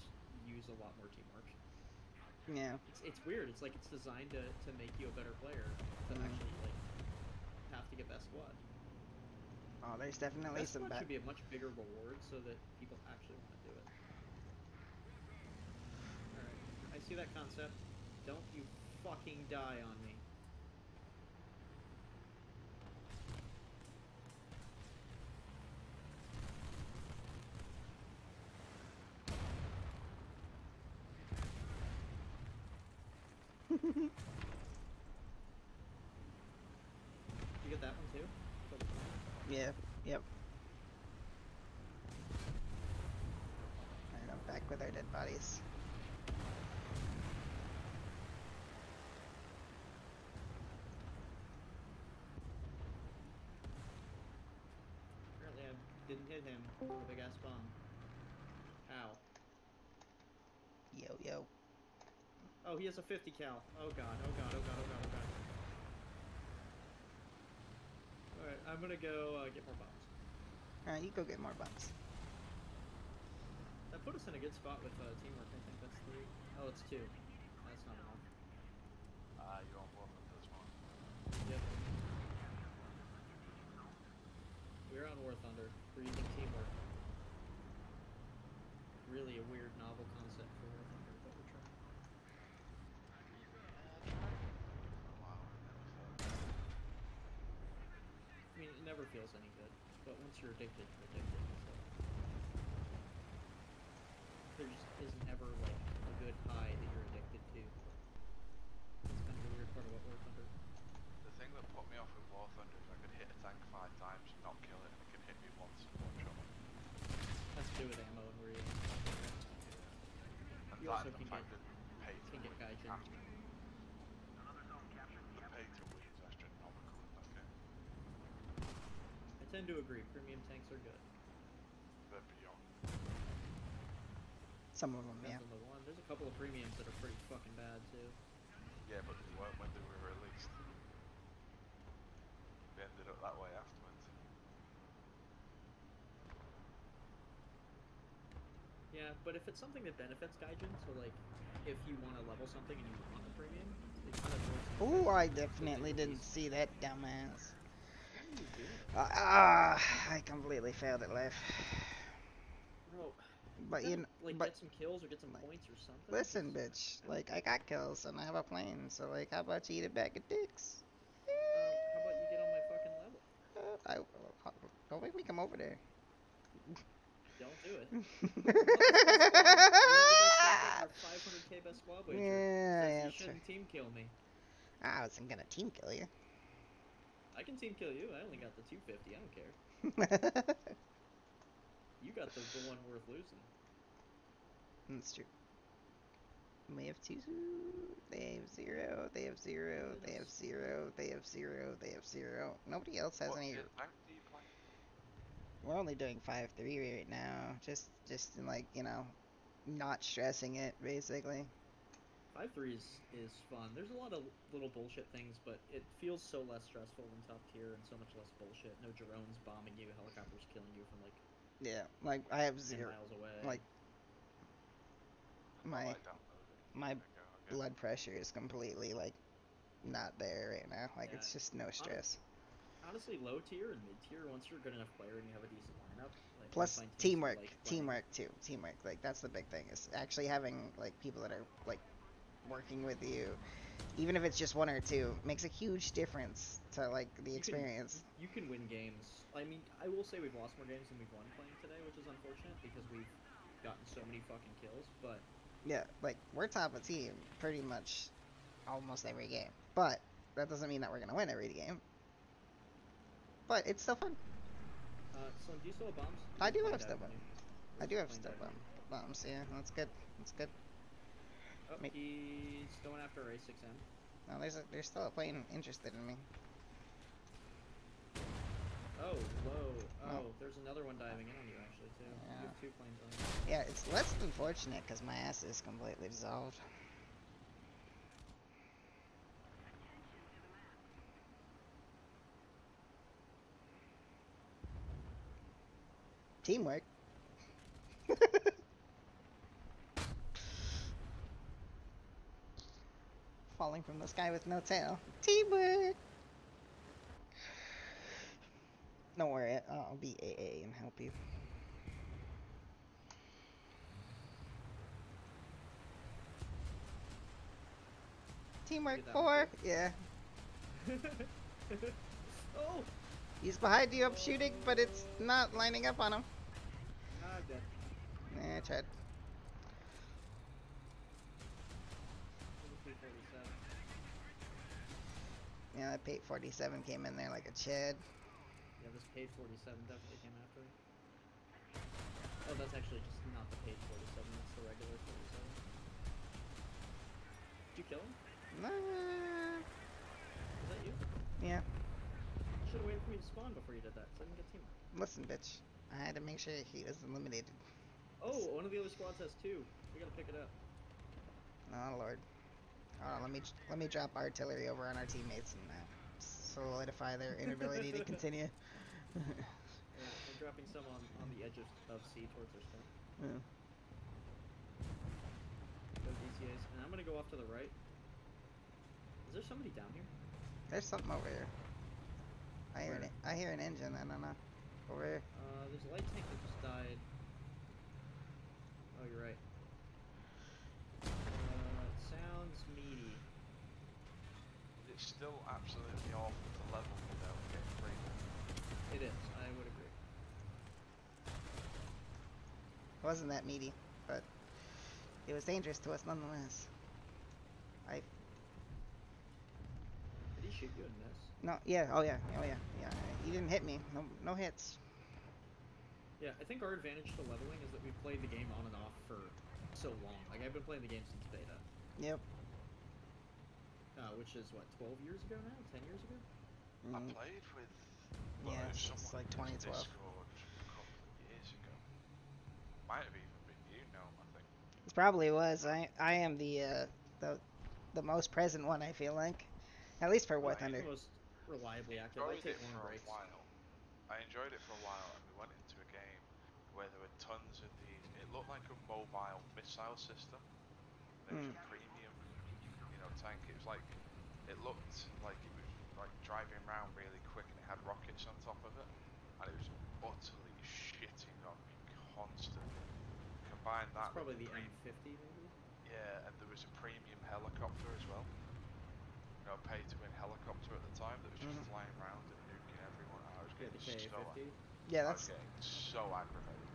S2: use a lot more teamwork.
S1: Yeah.
S2: It's, it's weird. It's like it's designed to, to make you a better player to
S1: Mm.
S2: actually like have to get best squad.
S1: Oh, there's definitely some bad.
S2: should be a much bigger reward so that people actually want to do it. Alright, I see that concept. Don't you fucking die on me. You get that one too?
S1: Yeah. Yep. Alright, I'm back with our dead bodies.
S2: Apparently I didn't hit him with a big ass bomb. Ow.
S1: Yo yo.
S2: Oh, he has a 50 cal. Oh god, oh god, oh god, oh god, oh god. Alright, I'm gonna go uh, get more bombs.
S1: Alright, you go get more bombs.
S2: That put us in a good spot with uh, teamwork, I think that's three. Oh, it's two. That's not enough.
S3: Ah, you're on board with this one.
S2: Yep. We're on War Thunder. We're using teamwork. Really a weird novel concept for War Thunder, but we're trying.
S3: Wow, never thought.
S2: I mean, it never feels any good, but once you're addicted, you're addicted. So. There just isn't ever like a good high that you're addicted to. It's kind of the weird part about War Thunder.
S3: The thing that put me off with War Thunder is I could hit a tank five times and not kill it, and it can hit me once and one shot.
S2: Has to do with ammo and where you
S3: And
S2: You
S3: that
S2: also
S3: the
S2: can
S3: fact
S2: get-
S3: that pay to
S2: can get gaijin.
S3: and the pay to win is astronomical in that game.
S2: I tend to agree. Premium tanks are good.
S3: They're beyond.
S1: Some of them, yeah.
S2: The one. There's a couple of premiums that are pretty fucking bad too.
S3: Yeah, but they weren't when they were released. They ended up that way afterwards.
S2: Yeah, but if it's something that benefits Gaijin, so like if you want to level something and you want the premium, it kind of works.
S1: Ooh, I definitely didn't see that dumbass.
S2: What are you doing?
S1: Ah, I completely failed at life.
S2: Bro,
S1: But you, know,
S2: like
S1: but
S2: get some kills or get some
S1: like,
S2: points or something.
S1: listen, bitch. Like I got kills and I have a plane, so like, how about you eat a bag of dicks?
S2: Um, how about you get on my fucking level?
S1: Uh, I, don't make me come over there.
S2: Don't do it.
S1: yeah,
S2: Our 500k best squad wager.
S1: yeah,
S2: you shouldn't team kill me.
S1: I wasn't gonna team kill you.
S2: I can team kill you. I only got the 250. I don't care. You got the, the one worth losing.
S1: That's true. We have two. They have zero. They have zero. They have zero. They have zero. They have zero. Nobody else has
S3: what
S1: any.
S3: do you?
S1: We're only doing five three right now. Just, just in like you know, not stressing it basically.
S2: Five three is is fun. There's a lot of little bullshit things, but it feels so less stressful than top tier and so much less bullshit. No drones bombing you, helicopters killing you from like
S1: Yeah, like I have zero
S2: miles away.
S1: like, My
S3: like,
S1: my
S3: There we go, I'll get-
S1: blood pressure is completely like not there right now. Like it's just no stress.
S2: honestly, low tier and mid tier. Once you're a good enough player and you have a decent lineup, like,
S1: Plus
S2: find teams that
S1: teamwork,
S2: like
S1: teamwork too. Teamwork, like that's the big thing. Is actually having like people that are like working with you, even if it's just one or two, makes a huge difference to like the
S2: can-
S1: experience.
S2: You can win games. I mean, I will say we've lost more games than we've won playing today, which is unfortunate because we've gotten so many fucking kills. But
S1: Yeah, like we're top of team pretty much almost every game, but that doesn't mean that we're gonna win every game. But it's still fun.
S2: uh, Slim, do you still have bombs?
S1: I do have still
S2: menu.
S1: I do have still
S2: dive
S1: bomb,
S2: menu?
S1: bombs. Yeah, that's good. That's good.
S2: Oh, he's going after A6M.
S1: No, there's a, there's still a plane interested in me.
S2: Oh, whoa. Oh,
S1: Oh.
S2: there's another one diving in on you actually too. You
S1: Yeah.
S2: have two planes on you.
S1: Yeah, it's less than fortunate because my ass is completely dissolved. Teamwork. Falling from the sky with no tail. Teamwork. Don't worry, I'll be AA and help you. Teamwork
S2: Get that one
S1: four. Yeah.
S2: oh!
S1: He's behind you, I'm shooting, but it's not lining up on him.
S2: Ah.
S1: Nah, I tried. Yeah, that Pate 47 came in there like a chad.
S2: Yeah, this page 47 definitely came after. Oh, that's actually just not the page 47, that's the regular 47. Did you kill him?
S1: Nah.
S2: Was that you?
S1: Yeah,
S2: Should have waited for me to spawn before you did that, so I didn't get teamwork.
S1: listen, bitch. I had to make sure he was eliminated.
S2: Oh, one of the other squads has two. We gotta pick it up.
S1: Oh lord. Hold on, let me let me drop artillery over on our teammates and uh, solidify their inability to continue.
S2: Yeah, dropping some on, on the edge of, of C towards their spawn.
S1: Yeah.
S2: Go DCAs. And I'm gonna go off to the right. Is there somebody down here?
S1: There's something over here. I hear an I hear an engine. I don't know. Over here.
S2: Uh, there's a light tank that just died. Oh, you're right. Uh, it sounds meaty.
S3: It's still absolutely awful to level without getting free.
S2: It is. I would agree.
S1: It wasn't that meaty, but it was dangerous to us nonetheless. I
S2: Did he shoot you and miss?
S1: no yeah oh yeah oh yeah yeah he didn't hit me no no hits.
S2: Yeah, I think our advantage to leveling is that we've played the game on and off for so long. Like I've been playing the game since beta,
S1: Yep.
S2: Uh, which is what 12 years ago now, 10 years ago.
S3: I
S1: Mm,
S3: played with
S1: Yeah,
S3: uh,
S1: it's
S3: someone
S1: like 2012.
S3: Discord a couple of years ago. Might have even been you, know, I think.
S1: It probably was. I I am the uh, the the most present one. I feel like, at least for War
S3: Right.
S1: Thunder.
S2: Most reliably active. I
S3: enjoyed
S2: take
S3: it
S2: long
S3: for
S2: breaks.
S3: a while. I enjoyed it for a while, and we went into a game where there were tons of these. It looked like a mobile missile system. It was
S1: Hmm.
S3: a premium, you know, tank. It was like it looked like it was like driving around really quick, and it had rockets on top of it, and it was utterly shitting on me constantly. Combine that
S2: That's probably
S3: with
S2: the
S3: pre-
S2: M50 maybe.
S3: yeah, and there was a premium helicopter as well. You know, pay to win helicopter at the time that was just
S1: Mhm.
S3: flying around and nuking everyone. I was
S2: Yeah, the
S3: getting so,
S2: KA50.
S1: Yeah,
S3: I
S1: that's.
S3: was getting so aggravated.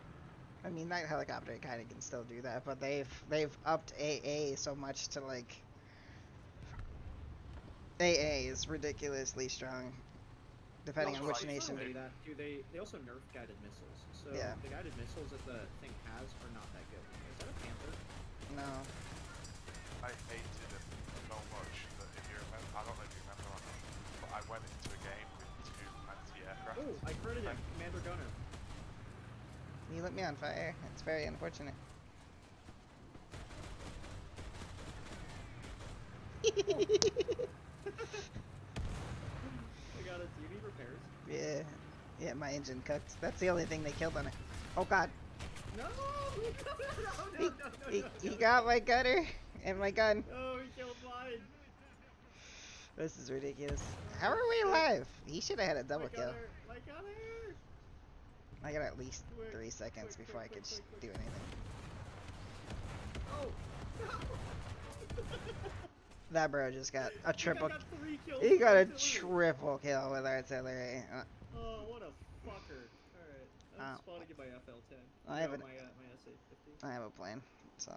S1: I mean, that helicopter kind of can still do that, but they've they've upped AA so much to like. AA is ridiculously strong, depending on which
S3: I-
S1: nation.
S2: Not that, do they they also nerf guided missiles. So
S1: Yeah.
S2: the guided missiles that the thing has are not that good. Is that a Panther?
S1: No.
S3: I hated it so much that if you remember, I don't know if you remember or not, but I went into a game with two anti-aircraft.
S2: Oh, I credit him, Commander Gunner.
S1: You lit me on fire. It's very unfortunate. Got a TV repairs. Yeah. Yeah, my engine cooked. That's the only thing they killed on it. Oh god.
S2: No! No, no,
S1: no,
S2: no, no,
S1: he,
S2: no, no, he,
S1: got my gutter and my gun.
S2: Oh, he killed mine.
S1: This is ridiculous. How are we alive? He should have had a double
S2: my
S1: kill.
S2: My gutter.
S1: I got at least
S2: quick,
S1: three seconds
S2: quick,
S1: before
S2: quick,
S1: I
S2: could
S1: do anything.
S2: Oh! No.
S1: That bro just got a triple.
S2: I got three kills
S1: He got a
S2: artillery.
S1: triple kill with artillery. Uh,
S2: Oh, what a fucker. Alright, I'm
S1: Uh,
S2: spawning in my FL10.
S1: I
S2: No,
S1: haven't-
S2: my, uh, my SA50.
S1: I have a plane, So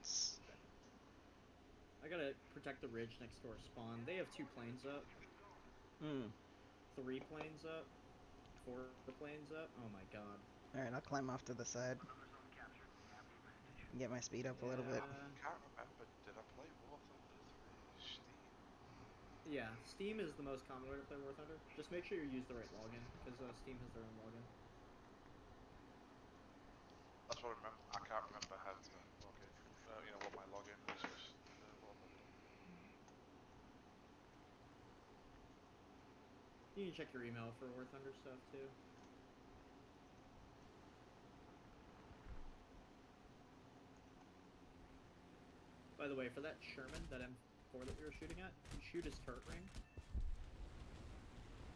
S1: it's-
S2: I gotta protect the ridge next to our spawn. They have two planes up, three planes up, four planes up. Oh my god.
S1: all right, I'll climb off to the side. Get my speed up a little bit.
S2: Yeah.
S3: Can't remember. Did I play War Thunder 3 Steam?
S2: Yeah, Steam is the most common way to play War Thunder. Just make sure you use the right login, because uh, Steam has their own login.
S3: That's what I remember. I can't remember how to log in. Uh, you know what my login was. was War Thunder.
S2: You can check your email for War Thunder stuff too. By the way, for that Sherman, that M4 that we were shooting at, you shoot his turret ring.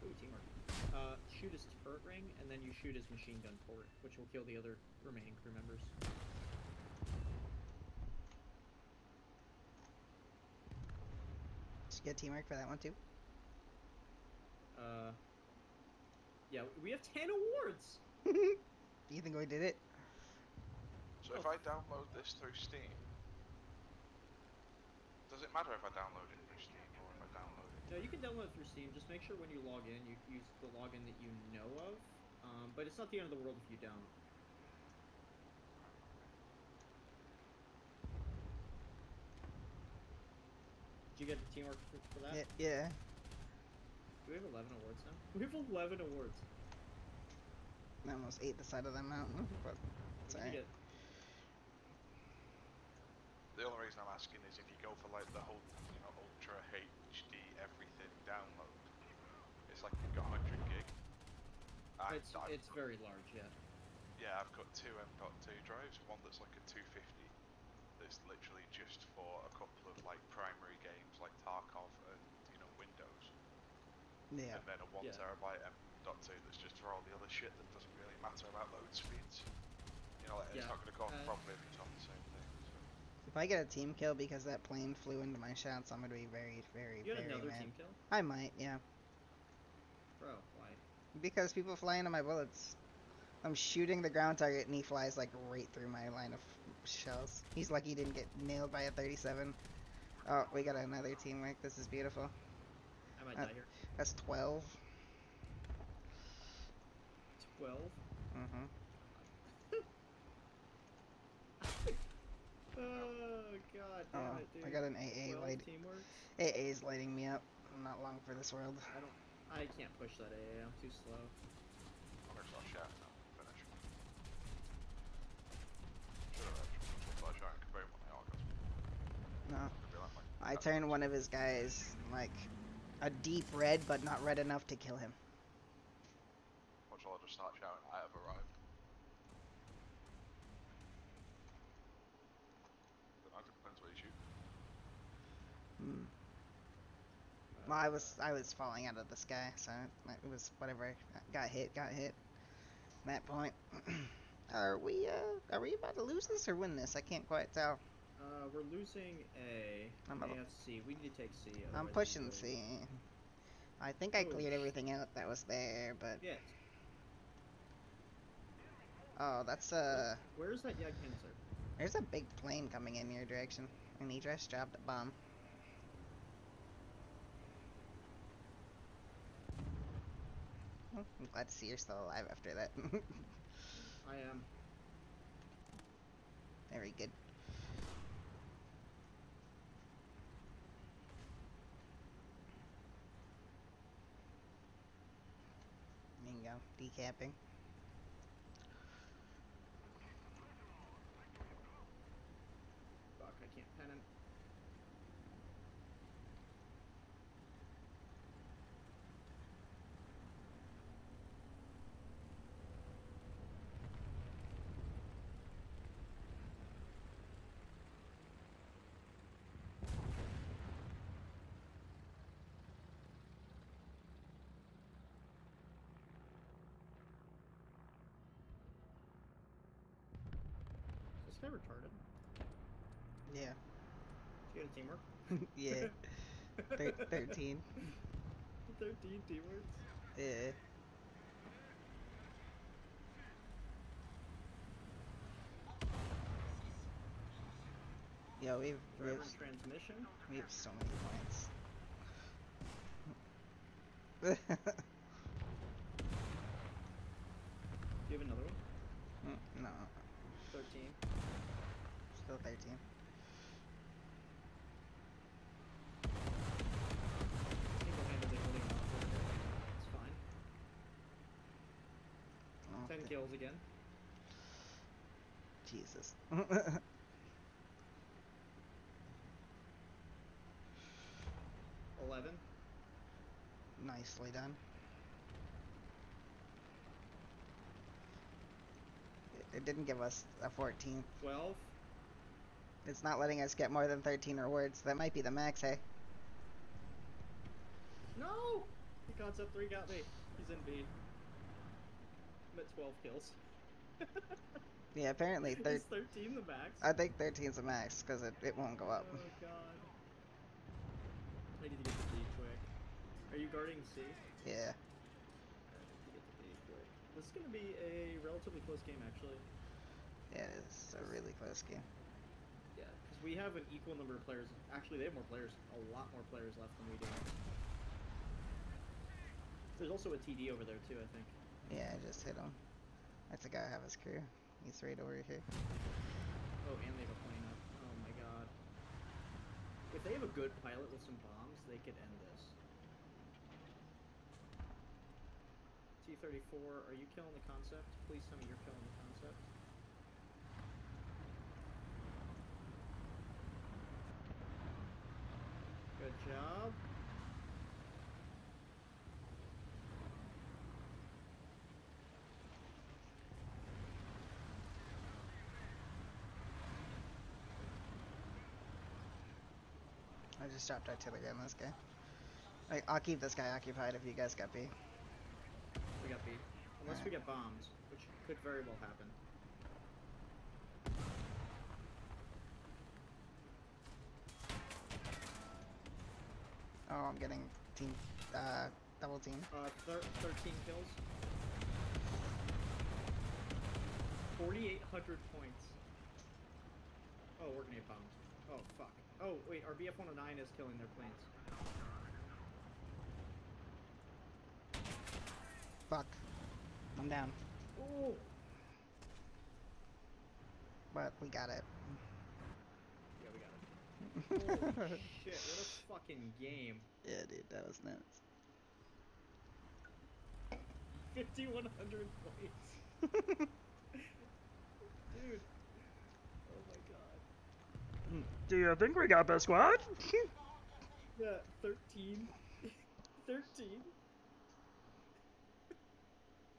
S2: Ooh, teamwork. Uh, shoot his turret ring, and then you shoot his machine gun port, which will kill the other remaining crew members.
S1: Did you get teamwork for that one too?
S2: Uh, yeah, we have 10 awards!
S1: Do you think we did it?
S3: So if I download this through Steam, does it matter if I download it through Steam or if I download it?
S2: No, you can download it through Steam. Just make sure when you log in, you use the login that you know of. Um, but it's not the end of the world if you don't. Did you get the teamwork for, for that?
S1: Yeah. yeah.
S2: Do we have 11 awards now? We have 11 awards.
S1: I almost ate the side of that mountain, but
S2: What did
S1: Sorry.
S2: you get?
S3: The only reason I'm asking is if you go for like the whole, you know, ultra HD everything download, it's like you've got 100 gig. I,
S2: It's,
S3: I've
S2: it's
S3: got-
S2: very large, yeah.
S3: Yeah, I've got two M.2 drives. One that's like a 250, that's literally just for a couple of like primary games like Tarkov and you know Windows,
S1: yeah.
S3: and then a one
S2: Yeah.
S3: terabyte M.2 that's just for all the other shit that doesn't really matter about load speeds. You know, like, it's not going to go
S2: uh,
S3: properly if it's on the same thing. So.
S1: If I get a team kill because that plane flew into my shots, I'm gonna be very, very,
S2: You
S1: very
S2: another
S1: mad.
S2: team kill?
S1: I might, yeah.
S2: Bro, why?
S1: Because people fly into my bullets. I'm shooting the ground target and he flies like right through my line of shells. He's lucky he didn't get nailed by a 37. Oh, we got another team teamwork. This is beautiful.
S2: I might
S1: Uh,
S2: die here.
S1: That's 12.
S2: 12?
S1: Mm-hmm.
S2: Oh, god oh, damn
S1: Oh,
S2: it, dude.
S1: I got an AA
S2: 12
S1: light.
S2: teamwork?
S1: AA is lighting me up. I'm not long for this world.
S2: I don't. I can't push that AA. I'm too slow.
S3: Where's our shot now? Finish. Should have flash out and convert one of the
S1: No.
S3: Could be like my-
S1: I turned one of his guys like a deep red, but not red enough to kill him.
S3: Or shall I just start shouting, I have arrived? Don't know, depends where you shoot.
S1: Hmm. Well, I was I was falling out of the sky, so it was whatever. Got hit, got hit. That point. are we uh are we about to lose this or win this? I can't quite tell.
S2: Uh, we're losing A.
S1: I'm
S2: They
S1: a-
S2: have C. We need to take C.
S1: I'm pushing C. I think I cleared everything out that was there, but
S2: Yeah.
S1: oh, that's uh
S2: Where's that Jagdpanzer?
S1: there's a big plane coming in your direction, and he just dropped a bomb. I'm glad to see you're still alive after that.
S2: I am.
S1: Very good. Bingo. Decapping.
S2: Fuck, I can't pen him. Retarded.
S1: Yeah.
S2: Had a teamwork.
S1: yeah. Thir- 13.
S2: 13 teamworks.
S1: Yeah. Yo, we've, we have,
S2: transmission.
S1: we have so many points.
S2: Do you have another one?
S1: Mm, no,
S2: 13.
S1: Still 13.
S2: Single-handedly holding on for it. It's fine.
S1: Oh,
S2: 10
S1: th-
S2: kills again.
S1: Jesus.
S2: 11.
S1: Nicely done. It, it didn't give us a 14.
S2: 12.
S1: It's not letting us get more than 13 rewards. That might be the max, hey?
S2: No! The concept 3 got me. He's in B. I'm at 12 kills.
S1: Yeah, apparently thir-
S2: Is 13 the max?
S1: I think 13's the max because it, it won't go up.
S2: Oh god. I need to get to B quick. Are you guarding C?
S1: Yeah.
S2: I need to get to B quick. This is gonna be a relatively close game actually.
S1: Yeah, it is a really close game.
S2: We have an equal number of players. Actually, they have more players, a lot more players left than we do. There's also a TD over there too, I think.
S1: Yeah, I just hit him. That's a guy I have his crew. He's right over here.
S2: Oh, and they have a plane up. Oh my god. If they have a good pilot with some bombs, they could end this. T-34, are you killing the concept? Please tell me you're killing the concept. Good job.
S1: I just dropped artillery on this guy. Like, I'll keep this guy occupied if you guys got B.
S2: We got B. Unless we get bombs, which could very well happen.
S1: Oh, I'm getting team, uh, double team.
S2: Uh, thir 13 kills. 4,800 points. Oh, we're gonna get bombed. Oh, fuck. Oh, wait, our BF-109 is killing their planes.
S1: Fuck. I'm down.
S2: Oh!
S1: But we got it.
S2: Yeah, we got it. Holy shit, what a fucking game.
S1: Yeah, dude, that was nuts.
S2: 5,100 points. Dude. Oh my god.
S1: Do you think we got best squad?
S2: Yeah, 13. 13.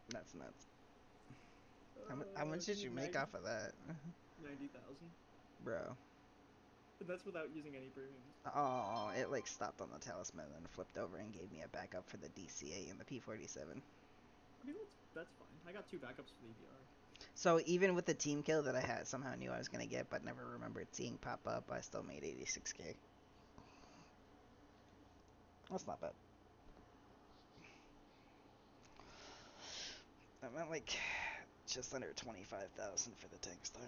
S1: That's nuts. How, mu- how
S2: Uh,
S1: much did you make
S2: 90
S1: off of that?
S2: 90,000.
S1: Bro.
S2: And that's without using any premiums.
S1: Oh, it like stopped on the talisman and flipped over and gave me a backup for the DCA and the P47.
S2: I mean, that's, that's fine. I got two backups for the EBR.
S1: So even with the team kill that I had somehow knew I was gonna get but never remembered seeing pop up, I still made 86k. That's not bad. I'm at like just under 25,000 for the tank star.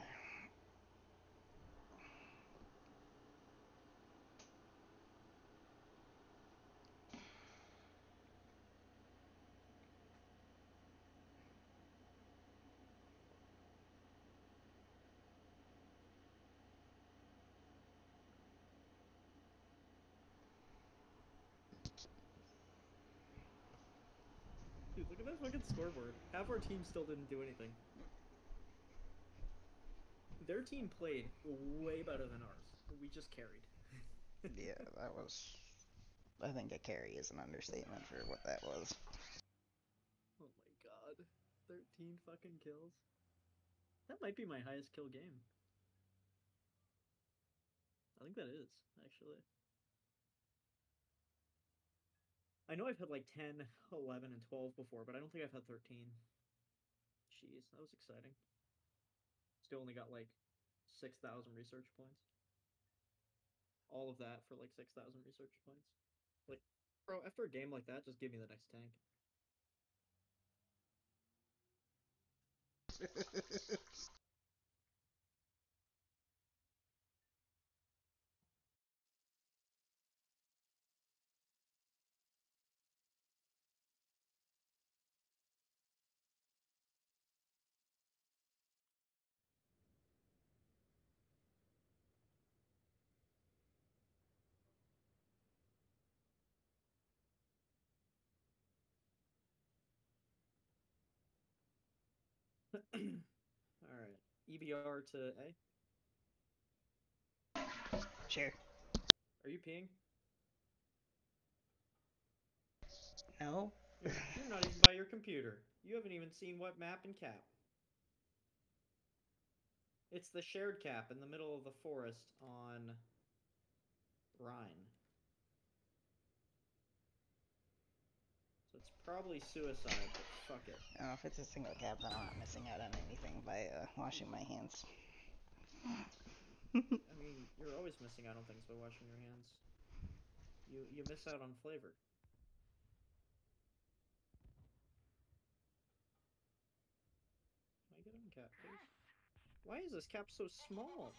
S2: Dude, look at scoreboard. Half our team still didn't do anything. Their team played way better than ours. We just carried.
S1: yeah, that was. I think a carry is an understatement for what that was.
S2: Oh my god. 13 fucking kills. That might be my highest kill game. I think that is, actually. I know I've had like 10, 11, and 12 before, but I don't think I've had 13. Jeez, that was exciting. Still only got like six thousand research points. All of that for like six thousand research points. Like, bro, after a game like that, just give me the next tank. All right, EBR to A.
S1: Sure.
S2: Are you peeing?
S1: No.
S2: You're, you're not even by your computer. You haven't even seen what map and cap. It's the shared cap in the middle of the forest on Rhine. It's probably suicide, but fuck it.
S1: Oh, if it's a single cap, then I'm not missing out on anything by uh, washing my hands.
S2: I mean, you're always missing out on things by washing your hands. You you miss out on flavor. Can I get cap, please? Why is this cap so small?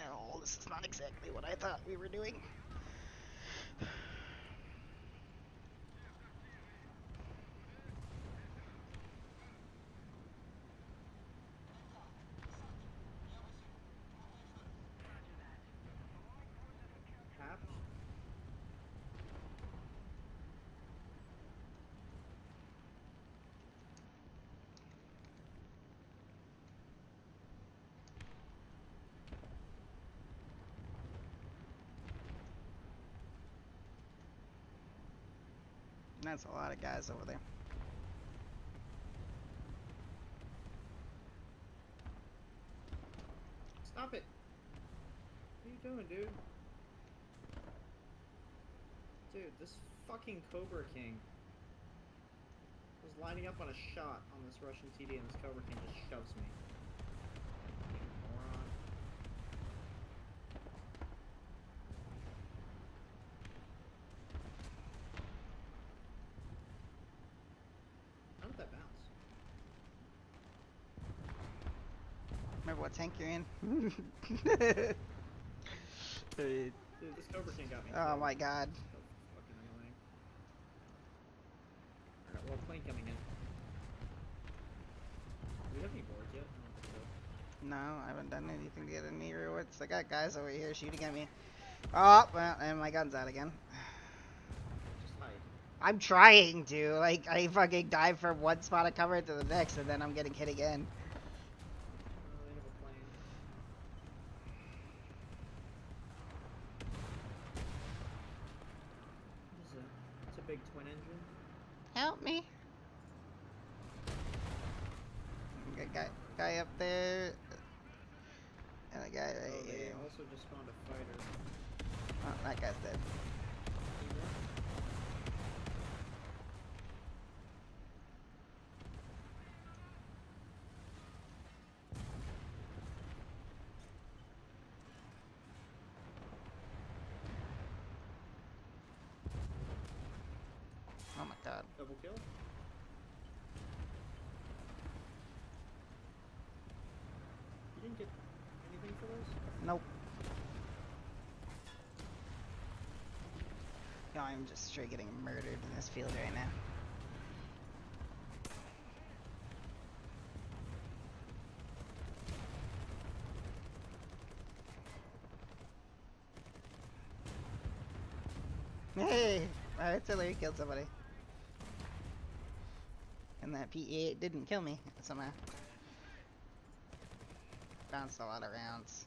S1: Oh, this is not exactly what I thought we were doing.
S2: Cap?
S1: That's a lot of guys over there.
S2: Stop it! What are you doing, dude? Dude, this fucking Cobra King was lining up on a shot on this Russian TD and this Cobra King just shoves me. Fucking moron. How did that bounce?
S1: Remember what tank you're in?
S2: Dude, this Cobra King got me.
S1: oh my god.
S2: So fucking annoying. Alright, well, plane coming in. Do we have any boards yet? I don't think so.
S1: No, I haven't done anything to get any rewards. I got guys over here shooting at me. Oh, well, and my gun's out again.
S2: Just hide.
S1: I'm trying to. Like, I fucking dive from one spot of cover to the next, and then I'm getting hit again.
S2: Oh, they have a plane. What is it? It's a big twin engine.
S1: Help me. Got guy, up there. And a guy right
S2: oh, they
S1: here.
S2: also just spawned a fighter.
S1: Oh, that guy's dead. Oh my god.
S2: Double kill? You didn't get anything for those?
S1: Nope. No, I'm just straight getting murdered in this field right now. Hey! My artillery killed somebody. And that P8 didn't kill me somehow. Bounced a lot of rounds.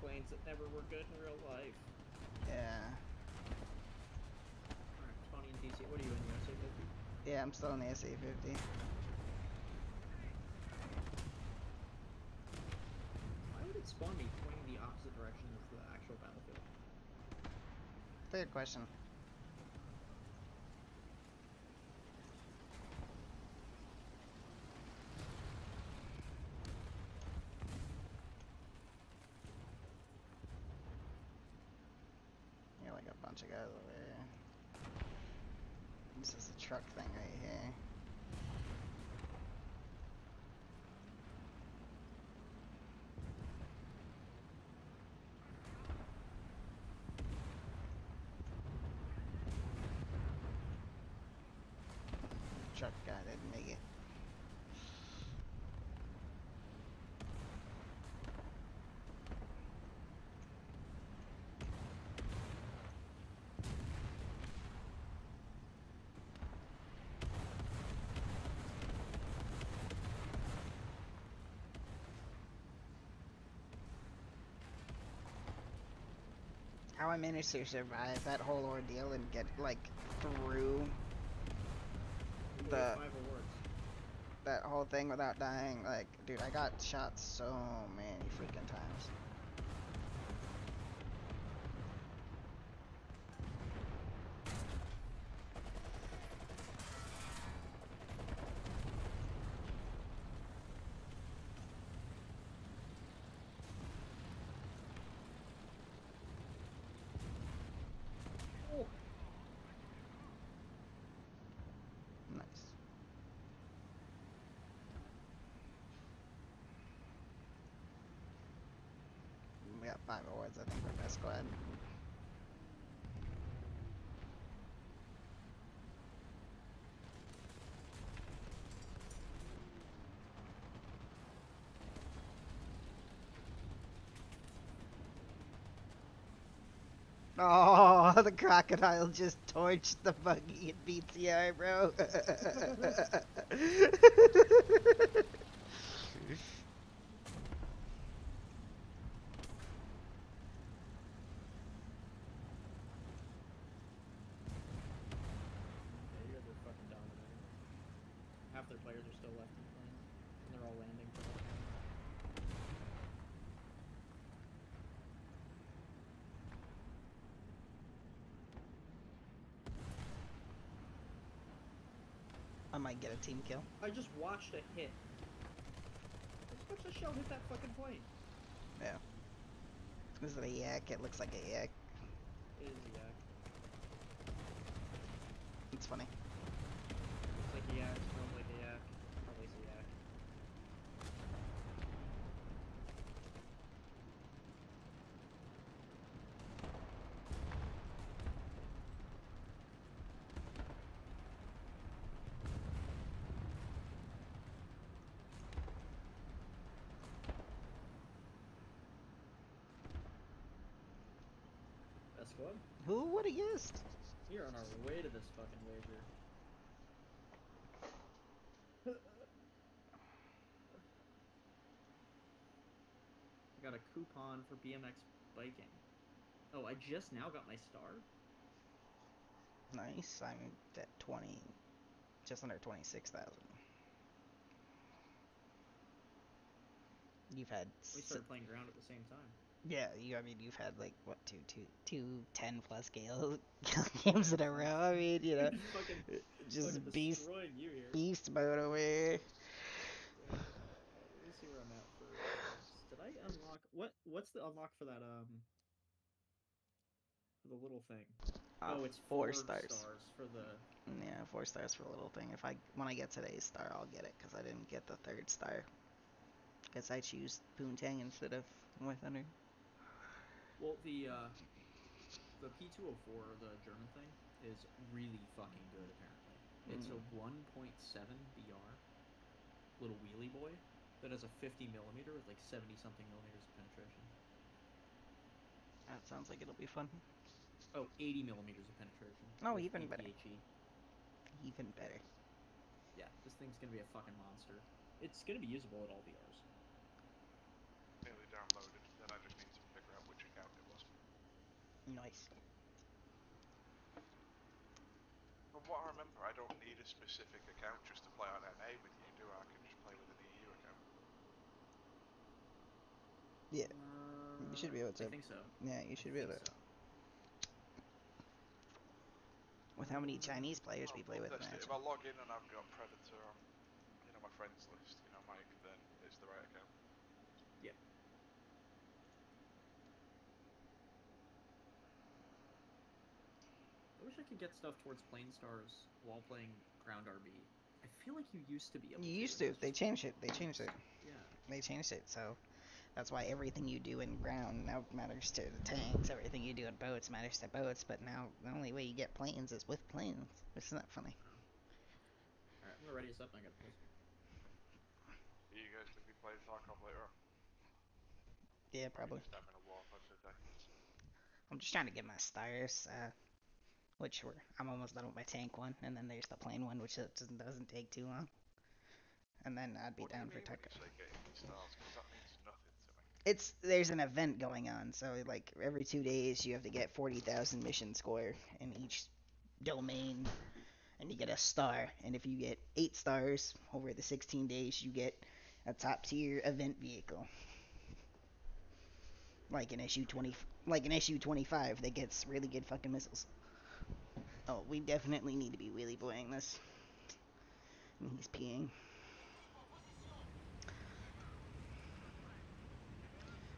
S2: Planes that never were good in real life.
S1: Yeah.
S2: Alright, Tony and DC. What are you in, USA 50?
S1: Yeah, I'm still in the SA-50.
S2: Why would it spawn me pointing the opposite direction as the actual battlefield?
S1: Third question. You're like a bunch of guys over here. This is a truck thing right here. Truck guy didn't make it. How I managed to survive that whole ordeal and get like through The- that whole thing without dying. Like, dude, I got shot so many freaking times.
S2: Oh,
S1: Nice. We got five awards, I think, for best squad. Oh, the crocodile just torched the buggy in BTR, bro.
S2: yeah, you guys are fucking dominating. Half their players are still left in the plane, and they're all landing. for the plane.
S1: I might get a team kill.
S2: I just watched a hit. I just watched a shell hit that fucking plane. Yeah.
S1: Is it a yak? It looks like a yak.
S2: It is a yak.
S1: It's funny.
S2: Looks like a yak, Best squad?
S1: Who would have guessed?
S2: We're on our way to this fucking wager. I got a coupon for BMX biking. Oh, I just now got my star?
S1: Nice. I'm at 20, just under 26,000. You've had,
S2: We
S1: s-
S2: started playing ground at the same time.
S1: Yeah. You, I mean, you've had like what two, two, two, ten plus kill games in a row. I mean, you know,
S2: fucking,
S1: just
S2: fucking
S1: beast,
S2: you here.
S1: beast mode over here.
S2: Uh, let me see where I'm at for. Did I unlock what? What's the unlock for that? Um, for the little thing.
S1: Uh,
S2: oh, it's
S1: four
S2: four
S1: stars.
S2: stars for the.
S1: Yeah, four stars for the little thing. If I when I get today's star, I'll get it because I didn't get the third star. Guess I choose Poontang instead of War Thunder.
S2: Well, the uh, the P204, the German thing, is really fucking good. Apparently, it's a 1.7 BR little wheelie boy that has a 50 millimeter with like 70 something millimeters of penetration.
S1: That sounds like it'll be fun.
S2: Oh, 80 millimeters of penetration.
S1: Oh,
S2: with
S1: even better.
S2: APHE.
S1: Even better.
S2: Yeah, this thing's gonna be a fucking monster. It's gonna be usable at all BRs.
S3: Nearly downloaded. Then I just need to figure out which account it was.
S1: Nice.
S3: From what I remember, I don't need a specific account just to play on NA with you, do I? I can just play with an EU account.
S1: Yeah.
S2: Uh,
S1: should be able to.
S2: I
S1: to.
S2: think so.
S1: Yeah, you should be able to.
S2: so.
S1: With how many Chinese players we play with,
S3: test it.
S1: imagine.
S3: If I log in and I've got Predator on, you know, my friends list, you know, Mike, then it's the right account.
S2: I could get stuff towards plane stars while playing ground RB. I feel like you used to be able
S1: You
S2: to.
S1: used to. They changed it. They changed it.
S2: Yeah.
S1: They changed it. So that's why everything you do in ground now matters to the tanks. Everything you do in boats matters to boats. But now the only way you get planes is with planes. Isn't that funny?
S2: Alright, I'm gonna ready this up and I got this.
S3: Are you guys going to be playing Tarkov later on?
S1: Yeah,
S3: Or are you
S1: probably.
S3: Just having a war for today.
S1: I'm just trying to get my stars, uh, which were I'm almost done with my tank one, and then there's the plane one, which doesn't, doesn't take too long. And then I'd be
S3: What do
S1: down for Tucker.
S3: you say getting these stars? 'Cause that nothing.
S1: It's there's an event going on, so like every two days you have to get forty thousand mission score in each domain, and you get a star. And if you get eight stars over the sixteen days, you get a top tier event vehicle, like an SU twenty, like an SU twenty five that gets really good fucking missiles. Oh, we definitely need to be wheelie boying this. And he's peeing.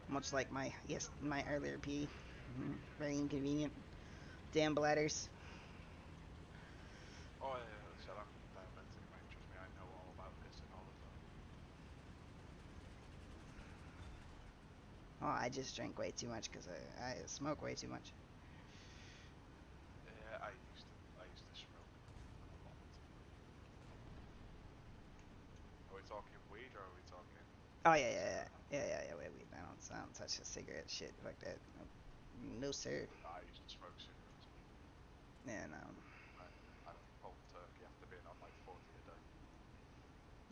S1: Much like my yes, my earlier pee. Mhm, Very inconvenient. Damn bladders.
S3: Oh, yeah, yeah, shut up. Diabetic, mate. Trust me, I know all about this and all of that.
S1: Oh, I just drink way too much because I, I smoke way too much.
S3: Yeah, I used to, I used to smoke a lot. Are we talking weed or are we talking?
S1: Oh yeah, yeah, yeah, yeah, yeah, yeah. Wait, wait. I don't, I don't touch the cigarette shit. Fuck that. Nope. No sir.
S3: I used to smoke cigarettes.
S1: Yeah, no.
S3: I, I don't cold turkey after being on like 40 a day.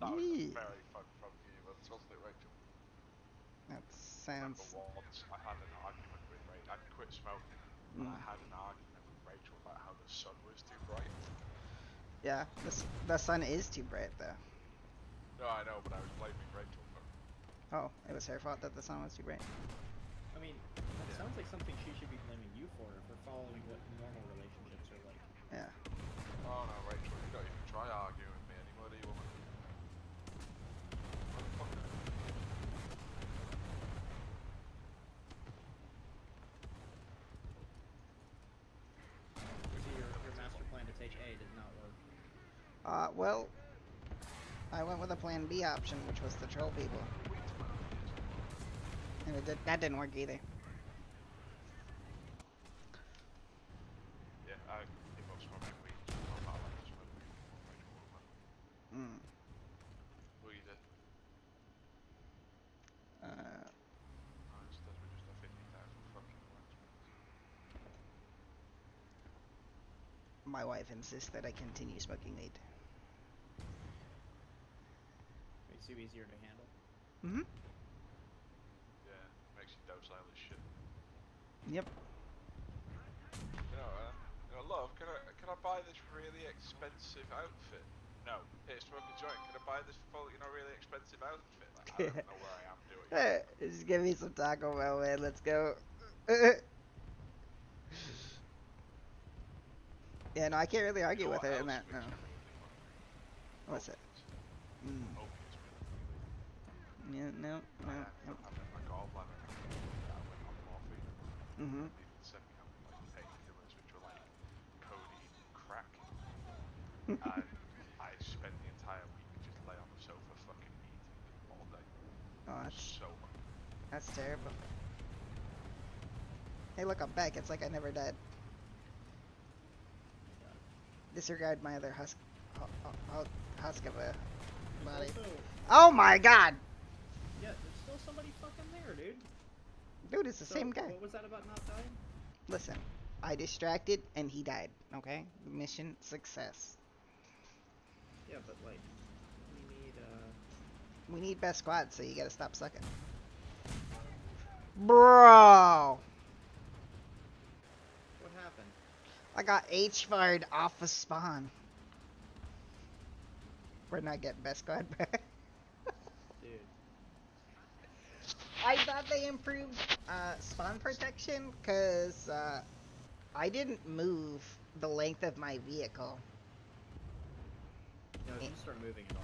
S3: That was
S1: Yeah.
S3: a very fun from you, wasn't it, Rachel?
S1: That sounds.
S3: once I had an argument with Rachel. I'd quit smoking. And I
S1: Mm.
S3: had an argument with Rachel about how the sun was too bright.
S1: Yeah, the the sun is too bright though.
S3: No, I know, but I was blaming Rachel.
S1: Oh, it was her fault that the sun was too bright.
S2: I mean, that
S3: Yeah.
S2: sounds like something she should be blaming you for, for following what normal relationships are like.
S1: Yeah.
S3: Oh no, Rachel, you don't even try arguing with me anymore, do you, woman?
S2: See, your, your master plan to take A did not work.
S1: Uh, well, I went with a plan B option, which was to troll people, and it did, that didn't work either.
S3: Yeah, I give up smoking weed. I'm not allowed to smoke weed anymore, Rachel, woman.
S1: Mm.
S3: What you did?
S1: Uh,
S3: Oh, instead we just have 50,000 fucking
S1: my wife insists that I continue smoking weed.
S2: Makes you easier to handle.
S1: Mm-hmm.
S3: Yeah, makes you docile as shit.
S1: Yep.
S3: You know, uh, you know, love, can I can I buy this really expensive outfit? No. Hey, smoke a joint. Can I buy this full, you know, really expensive outfit? Like, I don't know where I am doing.
S1: Uh, just give me some Taco Bell, man. Let's go. yeah, no, I can't really argue
S3: You know
S1: with it in that. No.
S3: makes me really money?
S1: What's it? Mm.
S3: Opiates make me really
S1: Yeah, no, no.
S3: I ended up having my gallbladder. I went on morphine.
S1: Mm-hmm.
S3: They sent me on like painkillers, which were like codeine crack. and I spent the entire week just lay on the sofa fucking eating all day.
S1: Oh, that's,
S3: So hungry.
S1: that's terrible. Hey, look, I'm back. It's like I never died. Disregard my other husk, hu- hu- hu- husk of a body.
S2: Also,
S1: Oh my god!
S2: yeah, there's still somebody fucking there, dude.
S1: Dude, it's the
S2: So,
S1: same guy.
S2: What was that about not dying?
S1: Listen, I distracted and he died. Okay? Mission success.
S2: Yeah, but like, we need uh.
S1: We need best squad, so you gotta stop sucking. Bro!
S2: What happened?
S1: I got H fired off of spawn. We're not getting best squad back.
S2: Dude.
S1: I improved uh, spawn protection because uh, I didn't move the length of my vehicle.
S2: No,
S1: Eh.
S2: you start moving at all.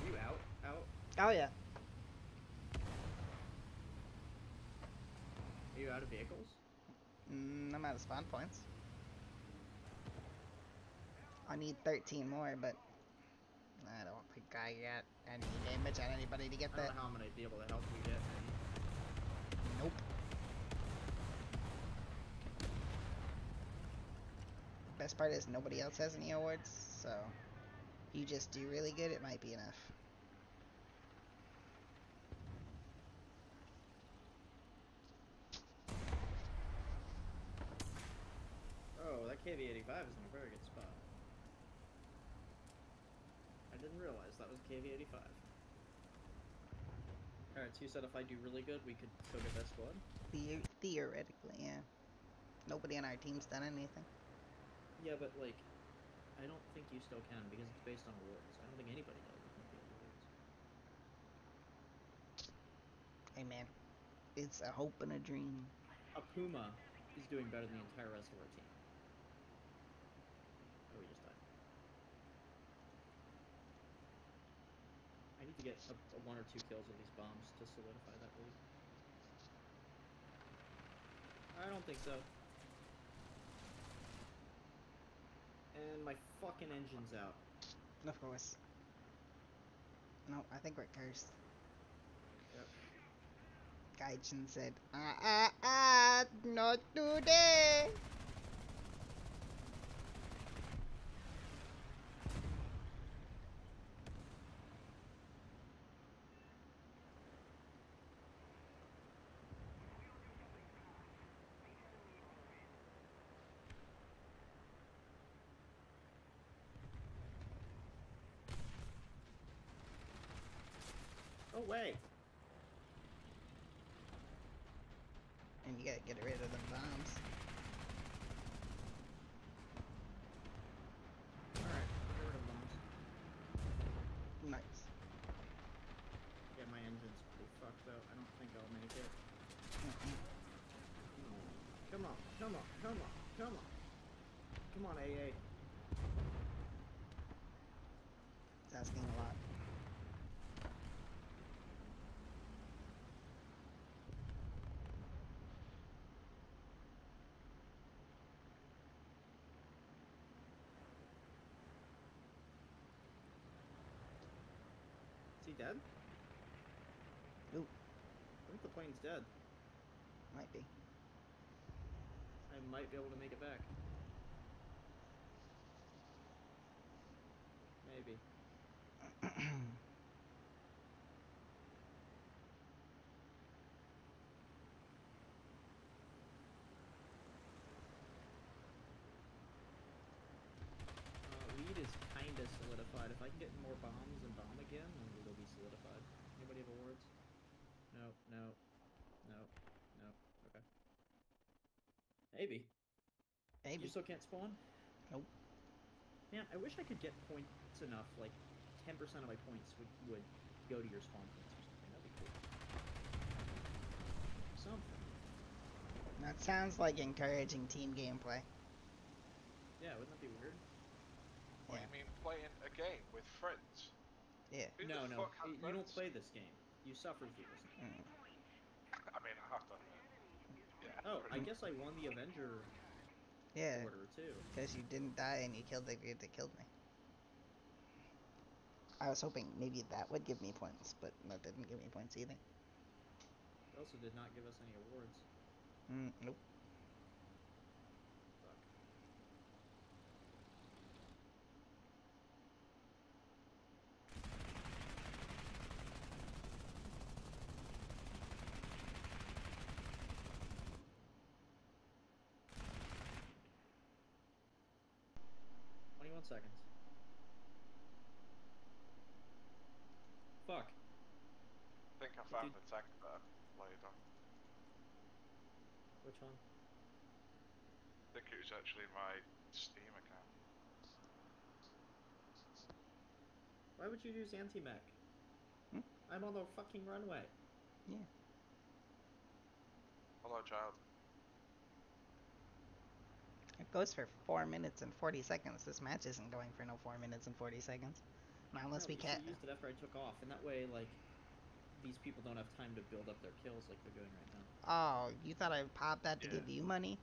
S2: Are you out? Out?
S1: Oh yeah.
S2: Are you out of vehicles?
S1: Mm, I'm out of spawn points. I need 13 more, but I don't think I got any damage on anybody to get
S2: I
S1: that.
S2: don't know how I'm gonna be able to help you get.
S1: Nope. Best part is nobody else has any awards, so you just do really good, it might be enough.
S2: Oh, that KV-85 is in a very good spot. I didn't realize that was KV-85. Alright, so you said if I do really good, we could still get best squad?
S1: The- theoretically, yeah. Nobody on our team's done anything.
S2: Yeah, but like, I don't think you still can because it's based on awards. I don't think anybody does. I think they awards.
S1: Hey man, it's a hope and a dream.
S2: Akuma is doing better than the entire rest of our team. Oh, we just died. I need to get a, a one or two kills with these bombs to solidify that lead. I don't think so. And my fucking engine's out.
S1: Of course. No, I think we're cursed.
S2: Yep.
S1: Gaijin said, ah ah ah, not today.
S2: Oh way!
S1: And you gotta get rid of the bombs.
S2: Alright, get rid of bombs.
S1: Nice.
S2: Yeah, my engine's pretty fucked up. I don't think I'll make it. Come on, come on, come on, come on. Come on, AA.
S1: It's asking a lot.
S2: Is he dead?
S1: Ooh.
S2: I think the plane's dead.
S1: Might be.
S2: I might be able to make it back. Maybe. Uh, lead is kinda solidified. If I can get more bombs and bomb again, then it'll be solidified. Anybody have awards? No, no, no, no. Okay. Maybe.
S1: Maybe.
S2: You still can't spawn?
S1: Nope.
S2: Man, I wish I could get points enough, like 10% of my points would, would go to your spawn points or something. That'd be cool. Something.
S1: That sounds like encouraging team gameplay.
S2: Yeah, wouldn't that be weird?
S3: What
S1: Yeah.
S3: you mean playing a game with friends?
S1: Yeah.
S3: Who
S2: no, no.
S3: fuck has
S2: You don't play this game. You suffer through this game.
S1: Mm.
S3: I mean, I have to admit. Yeah.
S2: Oh, I guess I won the Avenger
S1: Yeah,
S2: order too.
S1: because you didn't die and you killed the dude that killed me. I was hoping maybe that would give me points, but that didn't give me points either.
S2: It also did not give us any awards.
S1: Mm, nope.
S2: Fuck. 21 seconds. Fuck.
S3: I think I found the tank that I played on.
S2: Which one?
S3: I think it was actually my Steam account.
S2: Why would you use anti-mech?
S1: Hmm?
S2: I'm on the fucking runway. Yeah.
S3: Hello, child.
S1: It goes for four minutes and forty seconds. This match isn't going for no four minutes and forty seconds. Not unless
S2: No,
S1: we can't.
S2: Used it after I took off, and that way, like, these people don't have time to build up their kills like they're doing right now.
S1: Oh, you thought I popped that to
S3: Yeah.
S1: give you money?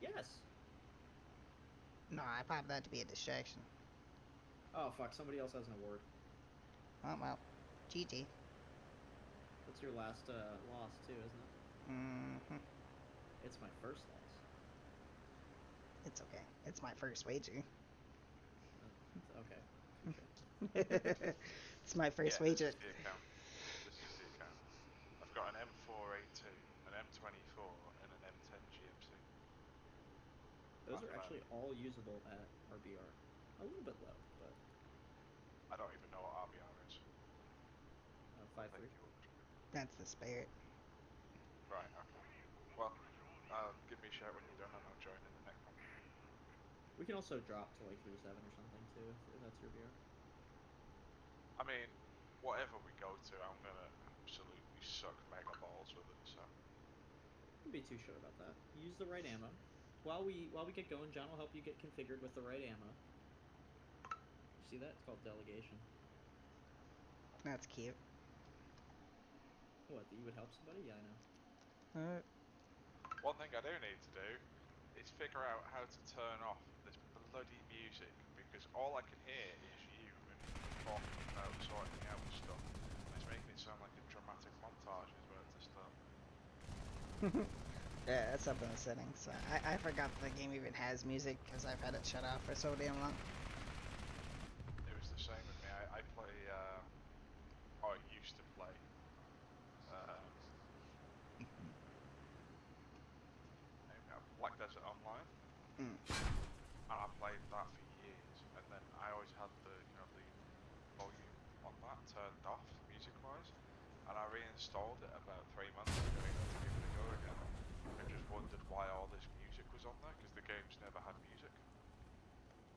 S2: Yes.
S1: No, I popped that to be a distraction.
S2: Oh fuck! Somebody else has an award.
S1: Oh well, GG.
S2: That's your last uh, loss too, isn't it?
S1: Mm-hmm.
S2: It's my first loss.
S1: It's okay. It's my first wager.
S2: Uh, Okay. touche.
S1: it's my first
S3: yeah,
S1: wager.
S3: This the account. This the account. I've got an M4A2, an M24, and an M10 GMC.
S2: Those
S3: Fuck
S2: are
S3: that.
S2: actually all usable at RBR. A little bit low, but
S3: I don't even know what RBR is.
S2: uh, five three.
S1: That's the spirit.
S3: Right, okay. Well, uh, give me a shout when you're done and I'll join in the next one.
S2: We can also drop to like three seven or something too, if, if that's your BR.
S3: I mean, whatever we go to, I'm gonna absolutely suck mega balls with it, so.
S2: Don't be too sure about that. Use the right ammo. While we while we get going, John will help you get configured with the right ammo. You see that? It's called delegation.
S1: That's cute.
S2: What? That you would help somebody? Yeah, I know.
S1: Uh,
S3: One thing I do need to do is figure out how to turn off this bloody music because all I can hear is you and talking about sorting out stuff. And it's making it sound like a dramatic montage is where to start.
S1: yeah, that's up in the settings. I, I forgot the game even has music because I've had it shut off for so damn long.
S3: It was the same with me. I, I play, uh, or I used to play, um, uh, Black Desert Online,
S1: Mm.
S3: and I played that for years. And then I always had the, you know, the volume on that turned off, music-wise. And I reinstalled it about three months ago to give it a go again. I just wondered why all this music was on there because the game's never had music.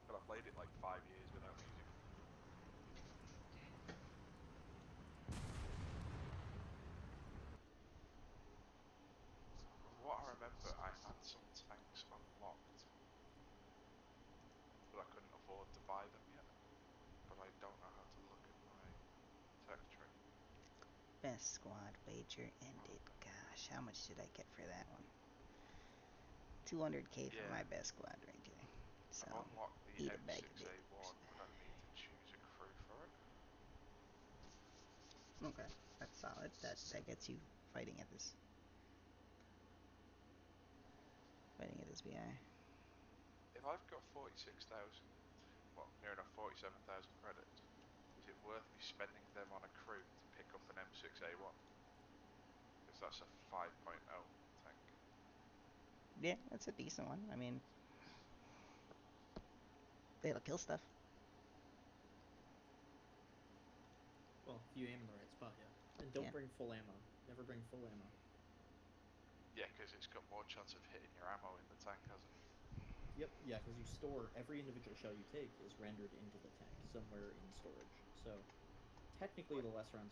S3: But I played it like five years without music. From what I remember, I had some tanks unlocked, but I couldn't afford to buy them yet. But I don't know how to look at my tech tree.
S1: Best squad wager ended. Gosh, how much did I get for that one? 200k for
S3: Yeah.
S1: my best squad wager. So,
S3: I've unlocked the
S1: eat a bag of
S3: M6A1, but I need to choose a crew for it.
S1: okay, that's solid. That that gets you fighting at this. Fighting at this BI.
S3: If I've got 46,000, well, near enough 47,000 credits, is it worth me spending them on a crew to up an M6A1? Because that's a 5.0 tank.
S1: Yeah, that's a decent one. I mean, it'll kill stuff.
S2: Well, if you aim in the right spot, yeah. And don't
S1: Yeah.
S2: bring full ammo. Never bring full ammo.
S3: Yeah, because it's got more chance of hitting your ammo in the tank, hasn't it?
S2: Yep, yeah, because you store every individual shell you take is rendered into the tank somewhere in storage. So technically, the less rounds